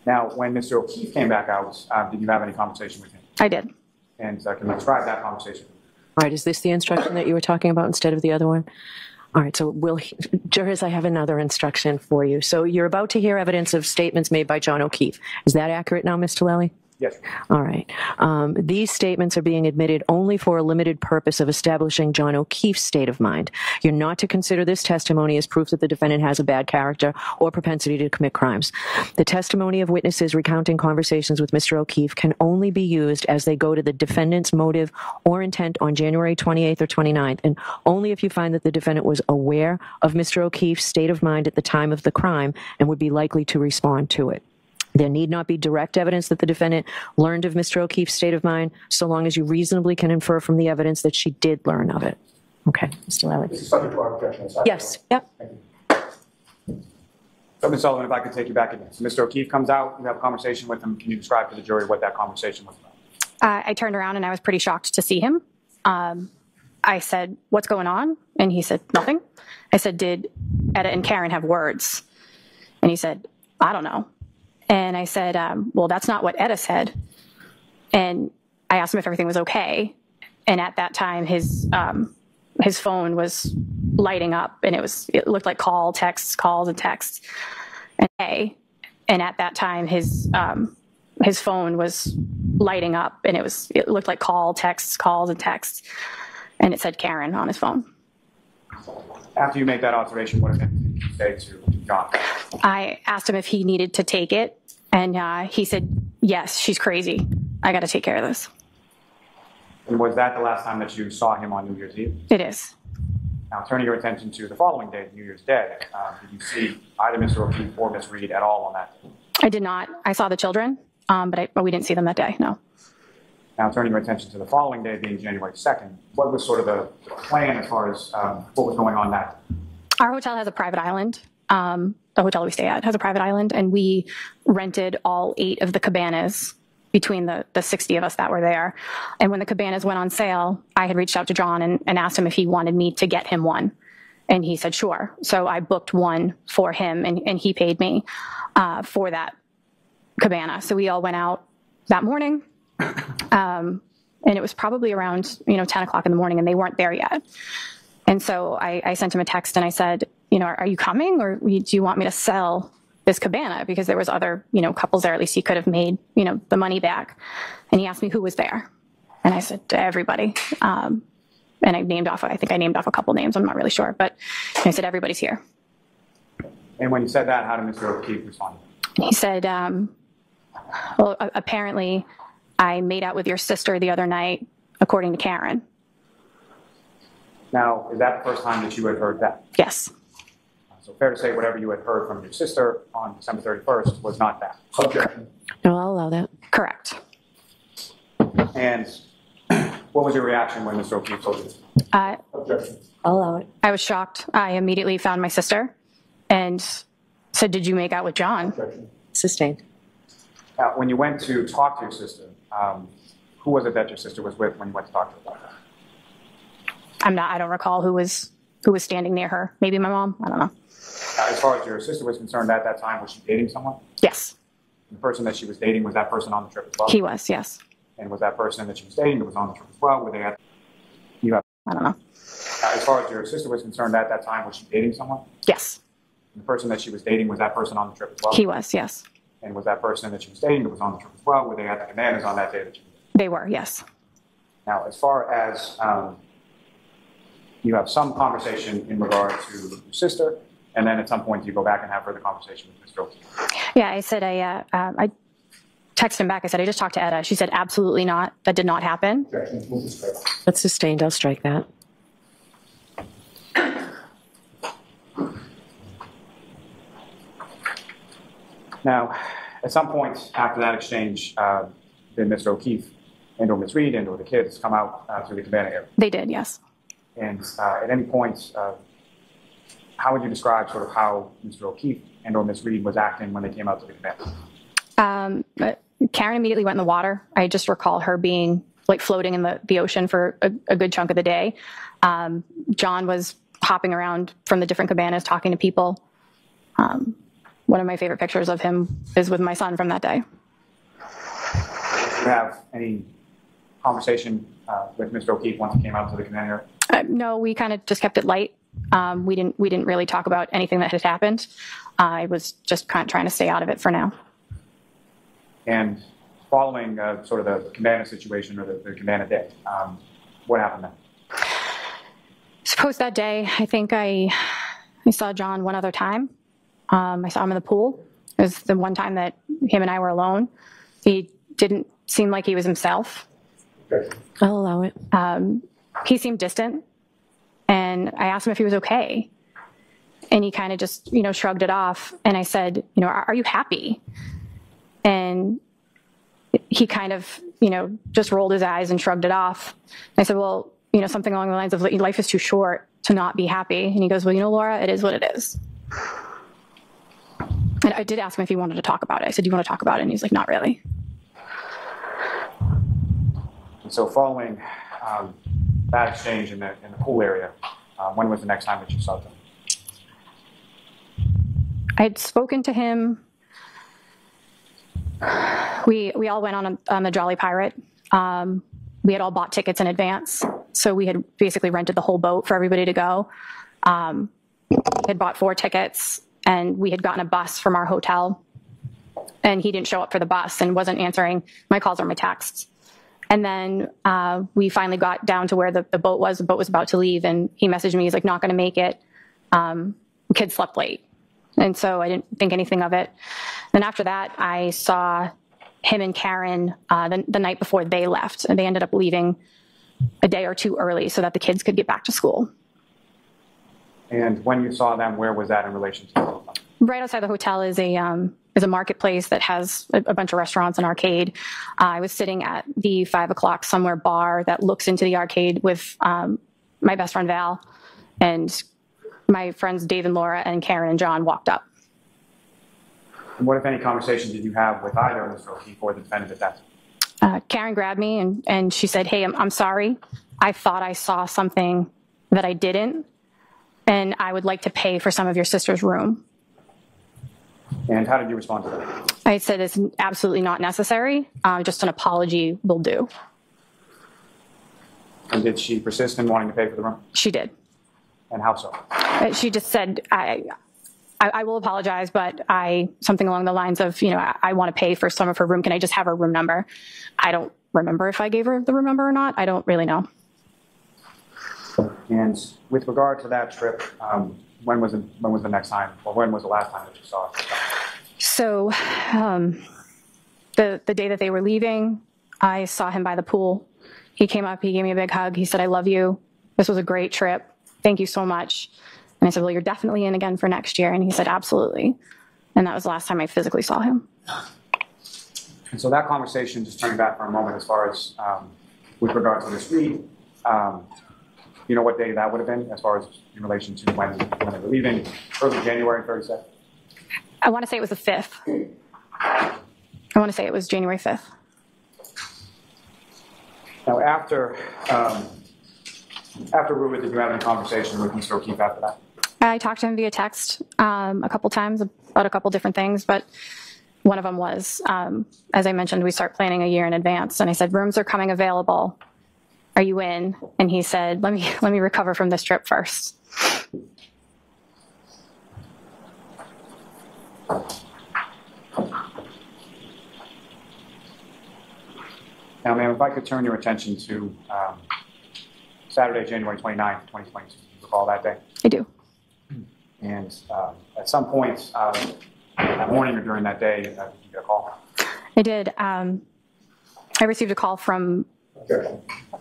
Now, when Mr. O'Keefe came back out, uh, did you have any conversation with him? I did. And uh, can you describe that conversation? All right, is this the instruction that you were talking about instead of the other one? All right, so we'll, jurors, I have another instruction for you. So you're about to hear evidence of statements made by John O'Keefe. Is that accurate now, Mr. Lally? Yes. All right. Um, these statements are being admitted only for a limited purpose of establishing John O'Keefe's state of mind. You're not to consider this testimony as proof that the defendant has a bad character or propensity to commit crimes. The testimony of witnesses recounting conversations with Mr. O'Keefe can only be used as they go to the defendant's motive or intent on January 28th or 29th, and only if you find that the defendant was aware of Mr. O'Keefe's state of mind at the time of the crime and would be likely to respond to it. There need not be direct evidence that the defendant learned of Mr. O'Keefe's state of mind, so long as you reasonably can infer from the evidence that she did learn of it. Okay, Mr. Lally. This is subject to our objection. is that Yes, yep. Thank you. So, Ms. Sullivan, if I could take you back again. So Mr. O'Keefe comes out, you have a conversation with him. Can you describe to the jury what that conversation was about? Uh, I turned around and I was pretty shocked to see him. Um, I said, What's going on? And he said, Nothing. I said, Did Etta and Karen have words? And he said, I don't know. And I said, um, Well, that's not what Etta said. And I asked him if everything was okay. And at that time, his um, his phone was lighting up, and it was it looked like call, texts, calls, and texts. And hey, and at that time, his um, his phone was lighting up, and it was it looked like call, texts, calls, and texts. And it said Karen on his phone. After you make that observation, what did you say to John? I asked him if he needed to take it, and uh, he said, "Yes, she's crazy. I got to take care of this." And was that the last time that you saw him on New Year's Eve? It is. Now, turning your attention to the following day, New Year's Day, uh, did you see either Mr. O'Keefe or Ms. Read at all on that day? I did not. I saw the children, um, but, I, but we didn't see them that day. No. Now, turning your attention to the following day, being January 2nd, what was sort of the, the plan as far as um, what was going on that day? Our hotel has a private island. Um, the hotel we stay at has a private island, and we rented all eight of the cabanas between the, the 60 of us that were there. And when the cabanas went on sale, I had reached out to John and, and asked him if he wanted me to get him one. And he said, sure. So I booked one for him, and, and he paid me uh, for that cabana. So we all went out that morning. Um, and it was probably around, you know, 10 o'clock in the morning, and they weren't there yet. And so I, I sent him a text and I said, you know, are, are you coming or do you want me to sell this cabana? Because there was other, you know, couples there. At least he could have made, you know, the money back. And he asked me who was there. And I said, to everybody. Um, and I named off, I think I named off a couple names. I'm not really sure. But I said, everybody's here. And when you said that, how did Mr. O'Keefe respond? And he said, um, well, a- apparently I made out with your sister the other night, according to Karen. Now, is that the first time that you had heard that? Yes. So fair to say whatever you had heard from your sister on December 31st was not that. Objection. No, I'll allow that. Correct. And what was your reaction when Mr. O'Keefe told you this? Uh, Objection. I'll allow it. I was shocked. I immediately found my sister and said, Did you make out with John? Objection. Sustained. Now, when you went to talk to your sister, um, who was it that your sister was with when you went to talk to her about that? I'm not, I don't recall who was who was standing near her. Maybe my mom. I don't know. Uh, as far as your sister was concerned at that time, was she dating someone? Yes, The person that she was dating, was that person on the trip as well? he was. Yes. And was that person that she was dating that was on the trip as well? Were they at, you have, I don't know. uh, as far as your sister was concerned at that time, was she dating someone? Yes, The person that she was dating, was that person on the trip as well? he was. Yes. And was that person that she was dating that was on the trip as well? Were they at the Cabanas on that day that They were. Yes. Now, as far as um, you have some conversation in regard to your sister, and then at some point you go back and have further conversation with Mr. O'Keefe. Yeah, I said I uh, um, I texted him back. I said I just talked to Etta. She said absolutely not. That did not happen. Objection. Move to strike. That's sustained. I'll strike that. Now, at some point after that exchange, uh, did Mr. O'Keefe and or Ms. Read and or the kids come out uh, to the cabana area? They did. Yes. And uh, at any point, uh, how would you describe sort of how Mr. O'Keefe and or Ms. Read was acting when they came out to the cabana? Um, Karen immediately went in the water. I just recall her being like floating in the, the ocean for a, a good chunk of the day. Um, John was hopping around from the different cabanas talking to people. Um, one of my favorite pictures of him is with my son from that day. Did you have any conversation uh, with Mr. O'Keefe once he came out to the cabana? Uh, no, we kind of just kept it light. Um, we didn't we didn't really talk about anything that had happened. I was just kind of trying to stay out of it for now. And following uh, sort of the cabana situation or the, the cabana day, um, what happened then? Suppose that day, I think I I saw John one other time. Um, I saw him in the pool. It was the one time that him and I were alone. He didn't seem like he was himself. Objection. I'll allow it. Um, he seemed distant, and I asked him if he was okay, and he kind of just you know shrugged it off. And I said, you know, are, are you happy? And he kind of you know just rolled his eyes and shrugged it off. I said, well, you know, something along the lines of life is too short to not be happy. And he goes, well, you know, Laura, it is what it is. And I did ask him if he wanted to talk about it. I said, "Do you want to talk about it?" And he's like, "Not really." And so following um, that exchange in the, in the pool area, uh, when was the next time that you saw them? I had spoken to him. We we all went on a, on the Jolly Pirate. Um, we had all bought tickets in advance, so we had basically rented the whole boat for everybody to go. Um, had bought four tickets, and we had gotten a bus from our hotel. And he didn't show up for the bus and wasn't answering my calls or my texts. And then uh, we finally got down to where the, the boat was. The boat was about to leave, and he messaged me. He's like, "Not going to make it. Um, kids slept late." And so I didn't think anything of it. Then after that, I saw him and Karen uh, the, the night before they left, and they ended up leaving a day or two early so that the kids could get back to school. And when you saw them, where was that in relation to? the hotel? Right outside the hotel is a um, is a marketplace that has a, a bunch of restaurants and arcade. Uh, I was sitting at the five o'clock somewhere bar that looks into the arcade with um, my best friend Val, and my friends Dave and Laura and Karen and John walked up. What, if any, conversation did you have with either Mr. O'Keefe or the defendant at that time? uh, Karen grabbed me and, and she said, Hey, I'm, I'm sorry. I thought I saw something that I didn't, and I would like to pay for some of your sister's room. And how did you respond to that? I said, It's absolutely not necessary. Uh, just an apology will do. And did she persist in wanting to pay for the room? She did. And how so? Uh, She just said, I, I, I will apologize, but I, something along the lines of, you know, I, I want to pay for some of her room. Can I just have her room number? I don't remember if I gave her the room number or not. I don't really know. And with regard to that trip, um, when was the, when was the next time, or when was the last time that you saw? her? So, um, the the day that they were leaving, I saw him by the pool. He came up, he gave me a big hug. He said, "I love you. This was a great trip. Thank you so much." And I said, "Well, you're definitely in again for next year." And he said, "Absolutely." And that was the last time I physically saw him. And so that conversation, just turning back for a moment, as far as um, with regard to this read, um, you know what day that would have been, as far as in relation to when, when they were leaving, early January, 32nd? I want to say it was the fifth. I want to say it was January fifth. Now, after um, after Aruba, did you have any conversation with Mr. O'Keefe after that? I talked to him via text um, a couple times about a couple different things, but one of them was, um, as I mentioned, we start planning a year in advance, and I said rooms are coming available. Are you in? And he said, "Let me let me recover from this trip first. Now, ma'am, if I could turn your attention to um, Saturday, January 29th, 2022. Do you recall that day? I do. And um, at some point um, that morning or during that day, uh, did you get a call? I did. Um, I received a call from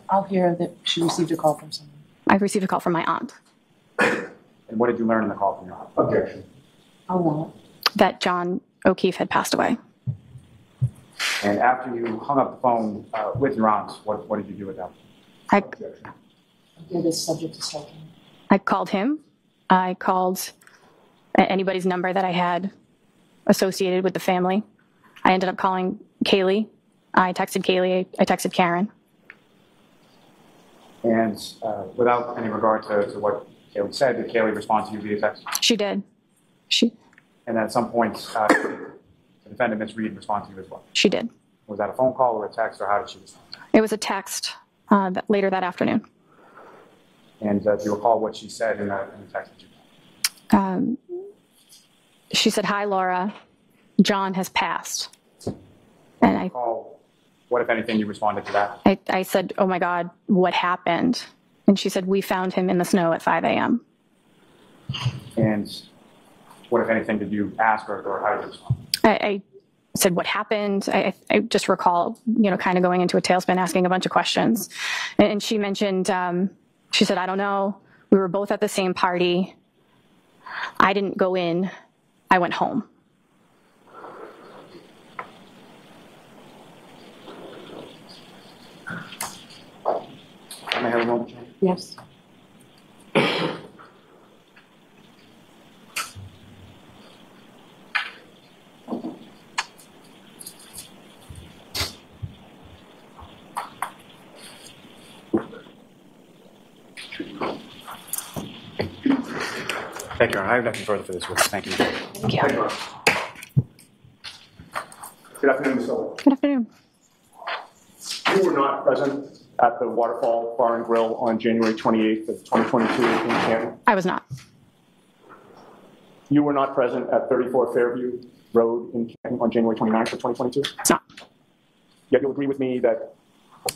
I'll hear that she received a call from someone. I received a call from my aunt And what did you learn in the call from your aunt? Objection. I'll allow that John O'Keefe had passed away. And after you hung up the phone uh, with your aunt, what, what did you do with that? I it. It is subject to striking. I called him. I called anybody's number that I had associated with the family. I ended up calling Kaylee. I texted Kaylee. I texted Karen. And uh, without any regard to, to what Kaylee said, did Kaylee respond to you via text? She did. She And at some point, uh, the defendant, Ms. Read, respond to you as well? she did. Was that a phone call or a text, or how did she respond? It was a text uh, that later that afternoon. And uh, do you recall what she said in the, in the text that you got? Um, she said, "Hi, Laura. John has passed." And I Recall what, if anything, you responded to that? I, I said, Oh my God, what happened? And she said, We found him in the snow at 5 a.m. And what, if anything, did you ask her, or how did you respond? I, I said, What happened? I, I just recall, you know, kind of going into a tailspin, asking a bunch of questions. And, and she mentioned, um, she said, I don't know. We were both at the same party. I didn't go in, I went home. May I have a motion? Yes. Thank you, Your Honor. I have nothing further for this witness. Thank you. Thank you. Your Honor. Good afternoon, Ms. Owen. Good afternoon. You were not present at the Waterfall Bar and Grill on January 28th of 2022 in Canton. I was not. You were not present at 34 Fairview Road in Canton on January 29th of 2022. It's not. Yet you'll agree with me that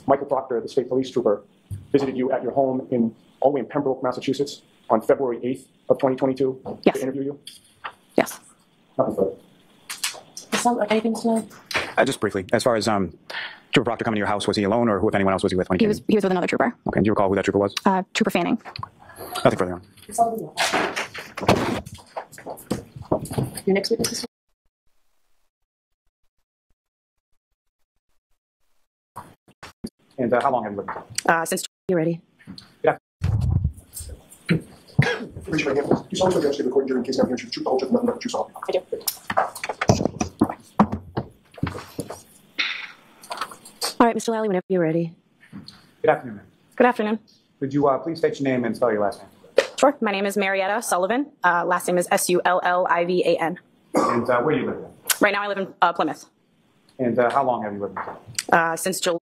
Michael Proctor, the state police trooper, visited you at your home in, all the way in Pembroke, Massachusetts on February 8th of 2022 Yes. to interview you. Yes. Nothing further. Anything to Uh, just briefly, as far as um, Trooper Proctor coming to your house, was he alone or who, if anyone else, was he with when he, He came? was he was with another trooper, Okay, do you recall who that trooper was? uh, Trooper Fanning. Nothing further, Your Honor. Your next witness is And uh, how long have you lived? Uh, since You ready? Raise your right hand. Do you solemnly swear to answer the recording during the case now, the truth, the whole truth, nothing but the truth, so help you All right, Mr. Lally, whenever you're ready. Good afternoon, ma'am. good afternoon. Could you uh, please state your name and spell your last name? Sure. My name is Marietta Sullivan. Uh, last name is S U L L I V A N. And uh, where do you live? Right now, I live in uh, Plymouth. And uh, how long have you lived? Uh, since July.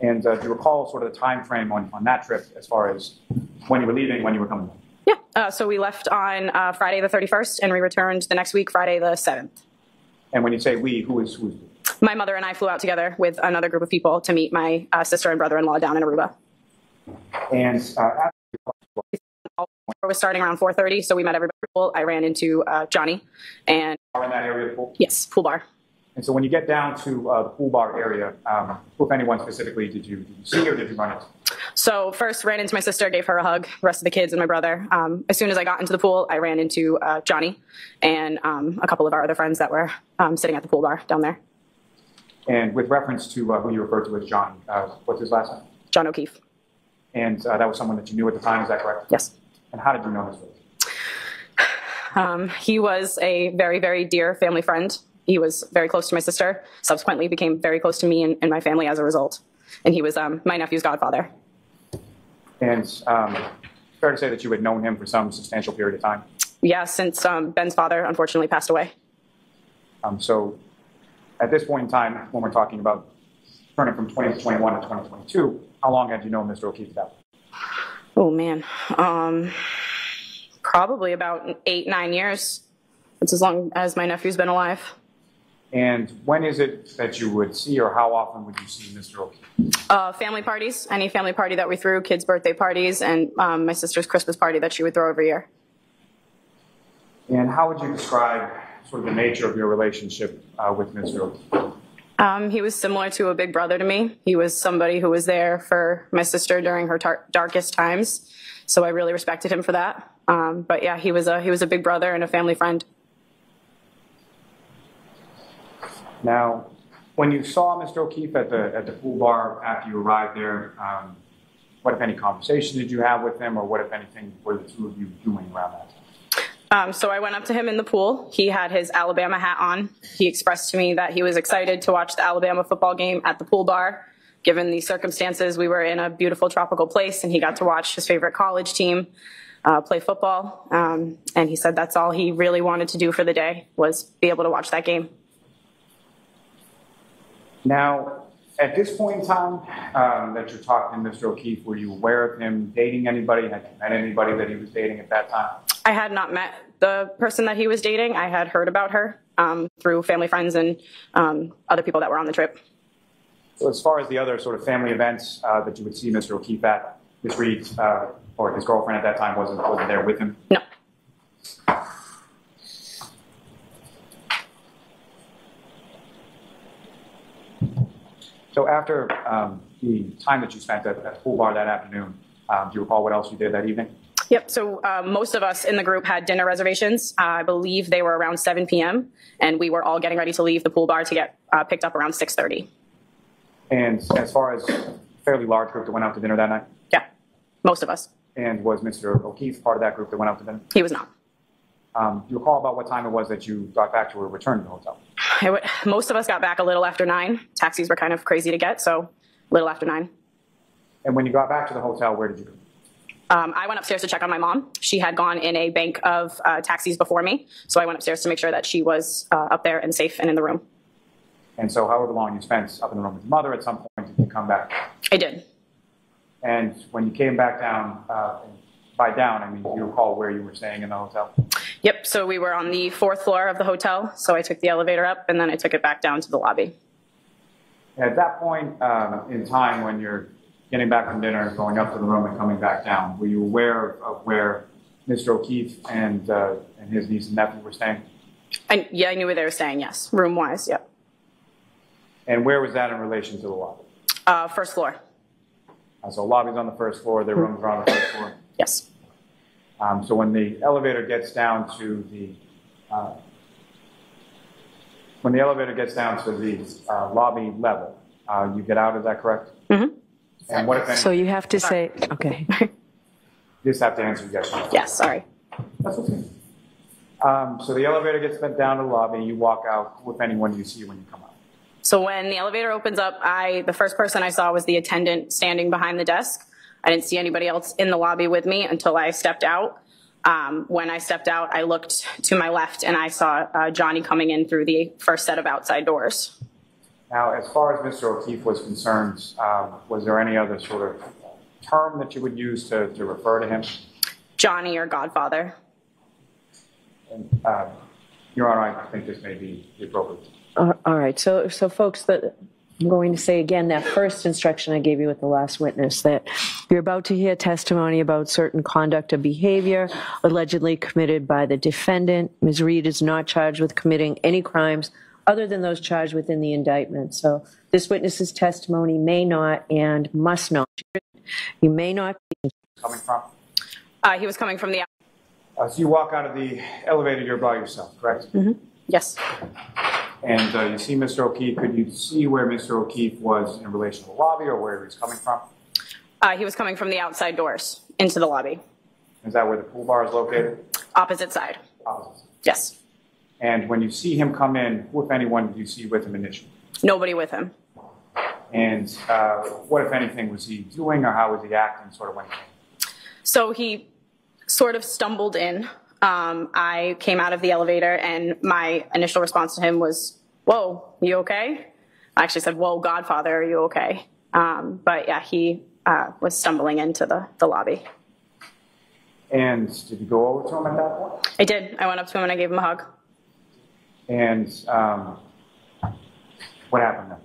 And uh, do you recall sort of the time frame on, on that trip as far as when you were leaving, when you were coming? Yeah. Uh, so we left on uh, Friday the 31st, and we returned the next week, Friday the 7th. And when you say we, who is who is? My mother and I flew out together with another group of people to meet my uh, sister and brother-in-law down in Aruba. And uh, It was starting around 4:30, so we met everybody. at the pool. I ran into uh, Johnny, and are in that area the pool, yes, pool bar. and so when you get down to uh, the pool bar area, um, if anyone specifically, did you, did you see or did you run into? So first ran into my sister, gave her a hug. The rest of the kids and my brother. Um, as soon as I got into the pool, I ran into uh, Johnny and um, a couple of our other friends that were um, sitting at the pool bar down there. And with reference to uh, who you referred to as John, uh, what's his last name? John O'Keefe. And uh, that was someone that you knew at the time, is that correct? Yes. And how did you know this was? Um, he was a very, very dear family friend. He was very close to my sister. Subsequently, became very close to me and, and my family as a result. And he was um, my nephew's godfather. And um, fair to say that you had known him for some substantial period of time. Yeah, since um, Ben's father unfortunately passed away. Um, so at this point in time, when we're talking about turning from 2021 to 2022, how long had you known Mr. O'Keefe at that point? Oh man, um, probably about eight, nine years. It's as long as my nephew's been alive. And when is it that you would see, or how often would you see Mr. O'Keefe? Uh, family parties, any family party that we threw, kids' birthday parties, and um, my sister's Christmas party that she would throw every year. And how would you describe of the nature of your relationship uh, with Mr. O'Keefe? Um, he was similar to a big brother to me. He was somebody who was there for my sister during her tar- darkest times, so I really respected him for that. Um, but yeah, he was a he was a big brother and a family friend. Now, when you saw Mr. O'Keefe at the at the pool bar after you arrived there, um, what if any conversation did you have with him, or what if anything were the two of you doing around that? Um, so I went up to him in the pool. He had his Alabama hat on. He expressed to me that he was excited to watch the Alabama football game at the pool bar. Given the circumstances, we were in a beautiful tropical place, and he got to watch his favorite college team uh, play football. Um, and he said that's all he really wanted to do for the day was be able to watch that game. Now, at this point in time um, that you're talking to Mr. O'Keefe, were you aware of him dating anybody? Had you met anybody that he was dating at that time? I had not met the person that he was dating. I had heard about her um, through family friends and um, other people that were on the trip. So, as far as the other sort of family events uh, that you would see Mr. O'Keefe at, Ms. Read uh, or his girlfriend at that time wasn't wasn't there with him. No. So, after um, the time that you spent at, at the pool bar that afternoon, um, do you recall what else you did that evening? Yep. So uh, most of us in the group had dinner reservations. Uh, I believe they were around 7 p.m. and we were all getting ready to leave the pool bar to get uh, picked up around 6:30. And as far as a fairly large group that went out to dinner that night, Yeah, most of us. and was Mr. O'Keefe part of that group that went out to dinner? He was not. Um, do you recall about what time it was that you got back to or returned to the hotel? W- most of us got back a little after nine. Taxis were kind of crazy to get, so a little after nine. And when you got back to the hotel, where did you go? Um, I went upstairs to check on my mom. She had gone in a bank of uh, taxis before me, so I went upstairs to make sure that she was uh, up there and safe and in the room. And so however long you spent up in the room with your mother, at some point did you come back? I did. And when you came back down, uh, by down, I mean, do you recall where you were staying in the hotel? Yep. So we were on the fourth floor of the hotel. So I took the elevator up and then I took it back down to the lobby. At that point um, in time, when you're getting back from dinner, going up to the room and coming back down, were you aware of where Mr. O'Keefe and, uh, and his niece and nephew were staying? I, yeah, I knew where they were staying. Yes, room wise. Yep. And where was that in relation to the lobby? Uh, first floor. Uh, so lobby's on the first floor, their rooms are on the first floor. Yes. Um, so when the elevator gets down to the uh, when the elevator gets down to the uh, lobby level, uh, you get out. Is that correct? Mm-hmm. And what if any? So you have to say, okay. you just have to answer yes. Yes. Sorry. That's okay. Um, so the elevator gets sent down to the lobby. You walk out. with anyone, you see when you come out? So when the elevator opens up, I the first person I saw was the attendant standing behind the desk. I didn't see anybody else in the lobby with me until I stepped out. Um, when I stepped out, I looked to my left and I saw uh, Johnny coming in through the first set of outside doors. Now, as far as Mr. O'Keefe was concerned, um, was there any other sort of term that you would use to, to refer to him? Johnny or Godfather. And, uh, Your Honor, I think this may be the appropriate. Uh, All right, so, so folks, that, I'm going to say again, that first instruction I gave you with the last witness, that you're about to hear testimony about certain conduct or behavior allegedly committed by the defendant. Ms. Read is not charged with committing any crimes other than those charged within the indictment. So this witness's testimony may not and must not, you may not be Coming from? Uh, he was coming from the. Uh, so you walk out of the elevator, you're by yourself, correct? Mm-hmm. Yes. And uh, you see Mr. O'Keefe. Could you see where Mr. O'Keefe was in relation to the lobby or where he was coming from? Uh, he was coming from the outside doors into the lobby, Is that where the pool bar is located? opposite side. Opposite. Yes. And when you see him come in, who, if anyone, do you see with him initially? Nobody with him. And uh, what, if anything, was he doing or how was he acting sort of when he came? So he sort of stumbled in. Um, I came out of the elevator, and my initial response to him was, Whoa, you okay? I actually said, Whoa, Godfather, are you okay? Um, but yeah, he uh, was stumbling into the, the lobby. And did you go over to him at that point? I did. I went up to him and I gave him a hug. And um, what happened then?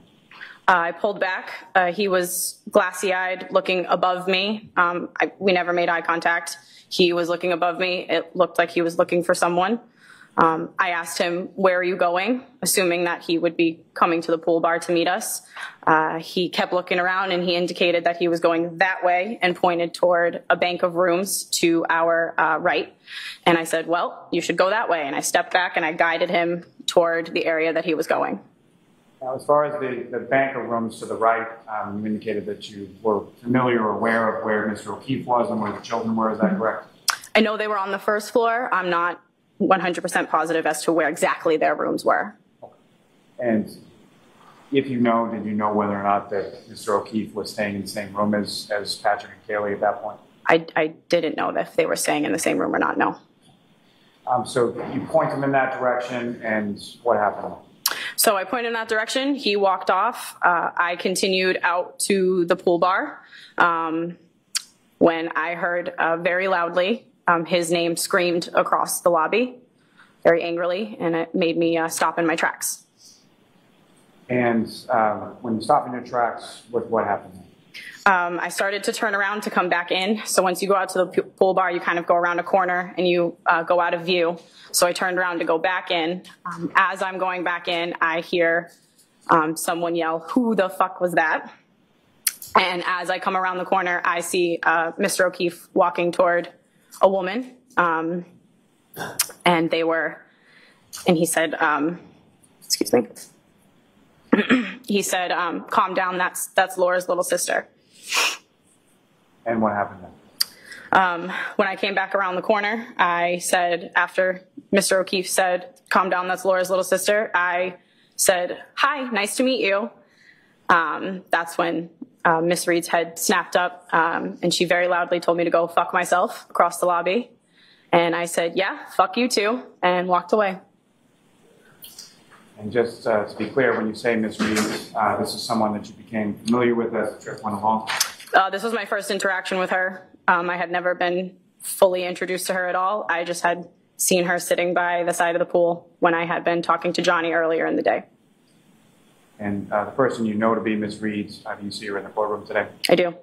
Uh, I pulled back. Uh, he was glassy eyed, looking above me. Um, I, we never made eye contact. He was looking above me. It looked like he was looking for someone. Um, I asked him, Where are you going? assuming that he would be coming to the pool bar to meet us. Uh, he kept looking around and he indicated that he was going that way and pointed toward a bank of rooms to our uh, right. And I said, Well, you should go that way. And I stepped back and I guided him toward the area that he was going. Now, as far as the, the bank of rooms to the right, um, you indicated that you were familiar or aware of where Mr. O'Keefe was and where the children were. Is that correct? I know they were on the first floor. I'm not 100% positive as to where exactly their rooms were. And if you know, did you know whether or not that Mr. O'Keefe was staying in the same room as, as Patrick and Kaylee at that point? I, I didn't know if they were staying in the same room or not, no. Um, so you point him in that direction, and what happened? So I pointed in that direction. He walked off. Uh, I continued out to the pool bar um, when I heard uh, very loudly um, his name screamed across the lobby very angrily, and it made me uh, stop in my tracks. And um, when you stop in your tracks, what, what happened? Um, I started to turn around to come back in. So once you go out to the pool bar, you kind of go around a corner and you uh, go out of view. So I turned around to go back in. Um, as I'm going back in, I hear um, someone yell, Who the fuck was that? And as I come around the corner, I see uh, Mr. O'Keefe walking toward a woman. Um, and they were, and he said, um, Excuse me. he said, um, Calm down, that's, that's Laura's little sister. And what happened then? Um, when I came back around the corner, I said, after Mr. O'Keefe said, calm down, that's Laura's little sister, I said, hi, nice to meet you. Um, that's when uh, Miss Read's head snapped up, um, and she very loudly told me to go fuck myself across the lobby. And I said, "Yeah, fuck you too," and walked away. And just uh, to be clear, when you say Miss Read, uh, this is someone that you became familiar with as the trip went along? Uh, this was my first interaction with her. Um, I had never been fully introduced to her at all. I just had seen her sitting by the side of the pool when I had been talking to Johnny earlier in the day. And uh, the person you know to be Ms. Read, uh, do you see her in the courtroom today? I do.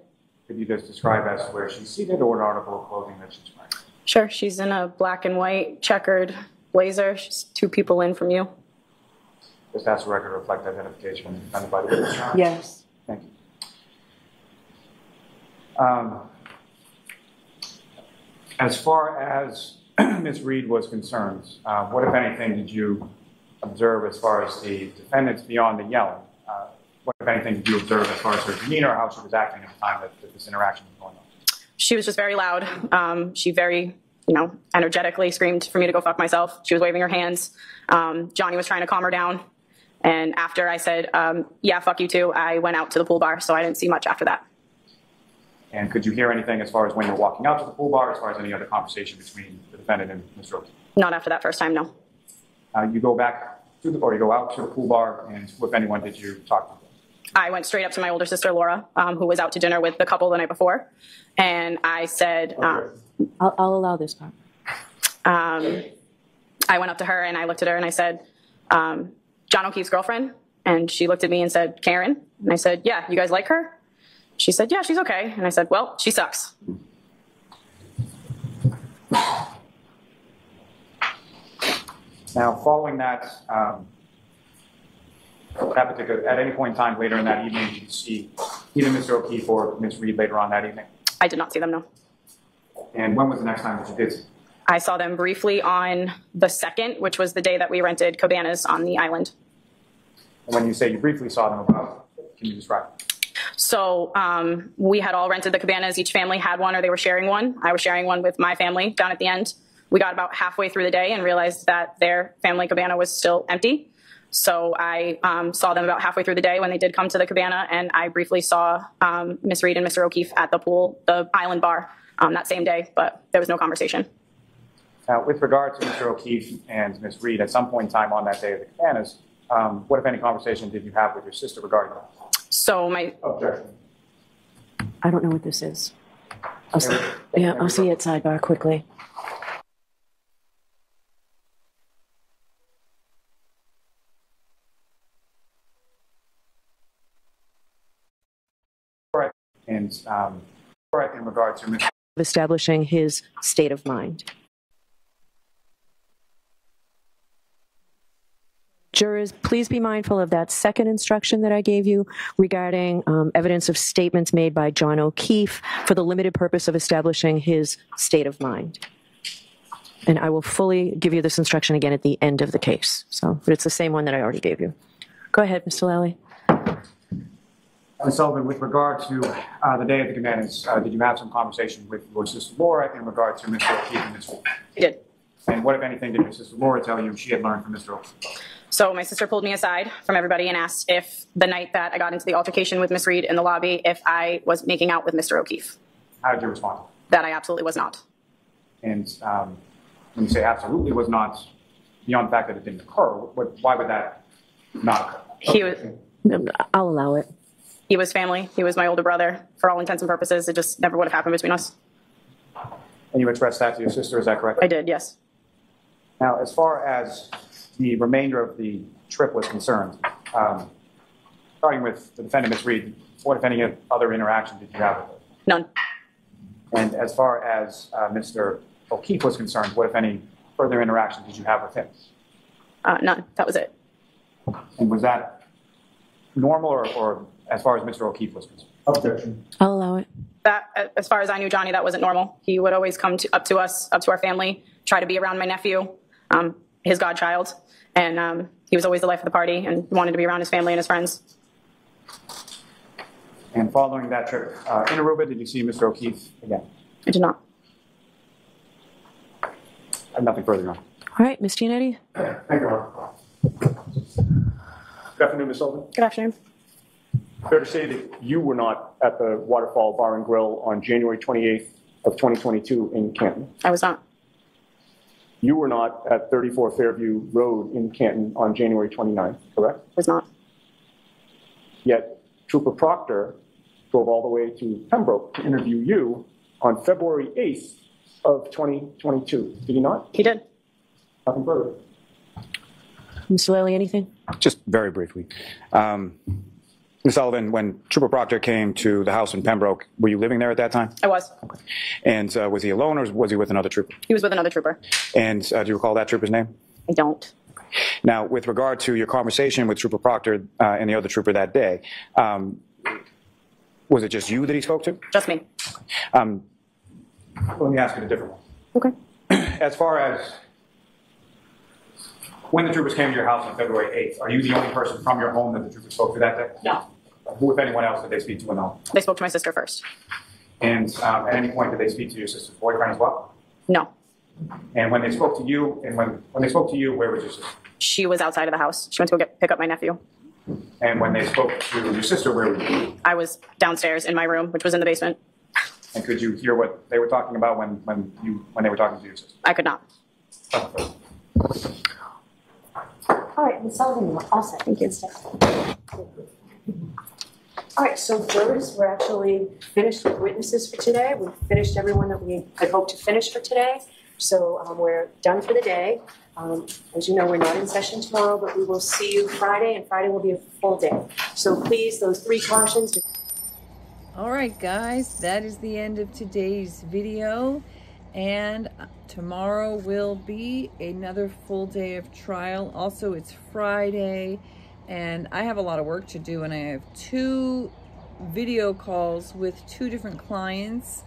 Could you just describe as to where she's seated or an article of clothing that she's wearing? Sure, she's in a black and white checkered blazer. She's two people in from you. Just ask the record to reflect identification of by the witness. Yes. Thank you. Um, As far as Ms. Read was concerned, uh, what, if anything, did you observe as far as the defendants beyond the yelling? Uh, What, if anything, did you observe as far as her demeanor or how she was acting at the time that that this interaction was going on? She was just very loud. Um, she very, you know, energetically screamed for me to go fuck myself. She was waving her hands. Um, Johnny was trying to calm her down. And after I said, um, yeah, fuck you too, I went out to the pool bar, so I didn't see much after that. And could you hear anything as far as when you were walking out to the pool bar, as far as any other conversation between the defendant and Mr. Not after that first time, no. Uh, You go back to the, or you go out to the pool bar, and who, if anyone, did you talk to? I went straight up to my older sister, Laura, um, who was out to dinner with the couple the night before. And I said, um, I'll, I'll allow this part. um, I went up to her and I looked at her and I said, um, John O'Keefe's girlfriend. And she looked at me and said, Karen. And I said, Yeah, you guys like her? She said, Yeah, she's okay. And I said, Well, she sucks. Now, following that, um, at any point in time later in that evening, did you see either Mr. O'Keefe or Ms. Read later on that evening? I did not see them, no. And when was the next time that you did see? I saw them briefly on the second, which was the day that we rented cabanas on the island. And when you say you briefly saw them about, can you describe? So um, we had all rented the cabanas. Each family had one or they were sharing one. I was sharing one with my family down at the end. We got about halfway through the day and realized that their family cabana was still empty. So I um, saw them about halfway through the day when they did come to the cabana, and I briefly saw um, Miss Read and Mr. O'Keefe at the pool, the island bar, um, that same day, but there was no conversation. Now, with regard to Mr. O'Keefe and Ms. Read, at some point in time on that day of the cabanas, um, what, if any, conversation did you have with your sister regarding that? So my Objection. I don't know what this is. I'll see, yeah, I'll see you at sidebar quickly. Correct. Um, in regard to establishing his state of mind. Jurors, please be mindful of that second instruction that I gave you regarding um, evidence of statements made by John O'Keefe for the limited purpose of establishing his state of mind. And I will fully give you this instruction again at the end of the case. So, but it's the same one that I already gave you. Go ahead, Mr. Lally. Ms. Sullivan, with regard to uh, the day of the cabanas, uh, did you have some conversation with your sister Laura in regard to Mr. O'Keefe and Ms. Read? I did. And what, if anything, did your sister Laura tell you she had learned from Mr. O'Keefe? So my sister pulled me aside from everybody and asked if the night that I got into the altercation with Miss Read in the lobby, if I was making out with Mr. O'Keefe. How did you respond? That I absolutely was not. And um, when you say absolutely was not, beyond the fact that it didn't occur, what, why would that not occur? He was I'll allow it. He was family. He was my older brother. For all intents and purposes, it just never would have happened between us. And you expressed that to your sister, is that correct? I did, yes. Now, as far as the remainder of the trip was concerned, um, starting with the defendant, Ms. Read, what, if any, other interaction did you have with her? None. And as far as uh, Mr. O'Keefe was concerned, what, if any, further interaction did you have with him? Uh, none. That was it. And was that normal or, or as far as Mr. O'Keefe was concerned? Objection. I'll allow it. That, as far as I knew Johnny, that wasn't normal. He would always come to, up to us, up to our family, try to be around my nephew, um, his godchild, and um, he was always the life of the party and wanted to be around his family and his friends. And following that trip uh, in Aruba, did you see Mr. O'Keefe again? I did not. I have nothing further, Your Honor. All right, Ms. Yannetti. Thank you, Your Honor. Good afternoon, Ms. Sullivan. Good afternoon. Fair to say that you were not at the Waterfall Bar and Grill on January 28th of 2022 in Canton? I was not. You were not at 34 Fairview Road in Canton on January 29th, correct? Was not. Yet Trooper Proctor drove all the way to Pembroke to interview you on February 8th of 2022. Did he not? He did. Nothing further. Mr. Lally, anything? Just very briefly. Um, Ms. Sullivan, when Trooper Proctor came to the house in Pembroke, were you living there at that time? I was. And uh, was he alone or was he with another trooper? He was with another trooper. And uh, do you recall that trooper's name? I don't. Now, with regard to your conversation with Trooper Proctor uh, and the other trooper that day, um, was it just you that he spoke to? Just me. Um, let me ask it a different one. Okay. As far as when the troopers came to your house on February 8th, are you the only person from your home that the troopers spoke to that day? No. Who, if anyone else, did they speak to in the home? They spoke to my sister first. And um, at any point, did they speak to your sister's boyfriend as well? No. And when they spoke to you, and when, when they spoke to you, where was your sister? She was outside of the house. She went to go get pick up my nephew. And when they spoke to your sister, where were you? I was downstairs in my room, which was in the basement. And could you hear what they were talking about when, when you when they were talking to your sister? I could not. All right, Ms. Sullivan, you're all set. Thank you. All right, so jurors, we're actually finished with witnesses for today. We've finished everyone that we had hoped to finish for today. So um, we're done for the day. Um, as you know, we're not in session tomorrow, but we will see you Friday, and Friday will be a full day. So please, those three cautions. All right, guys, that is the end of today's video. And tomorrow will be another full day of trial. Also, it's Friday, and I have a lot of work to do, and I have two video calls with two different clients.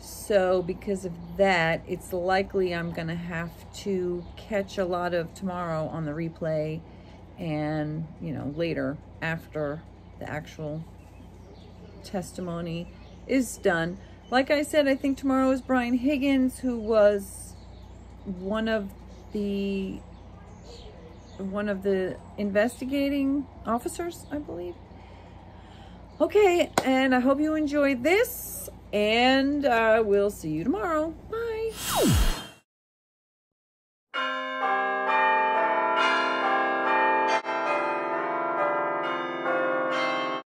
So because of that, it's likely I'm going to have to catch a lot of tomorrow on the replay and, you know, later after the actual testimony is done. Like I said, I think tomorrow is Brian Higgins, who was one of the one of the investigating officers, I believe. Okay, and I hope you enjoyed this, and uh, we'll see you tomorrow. Bye.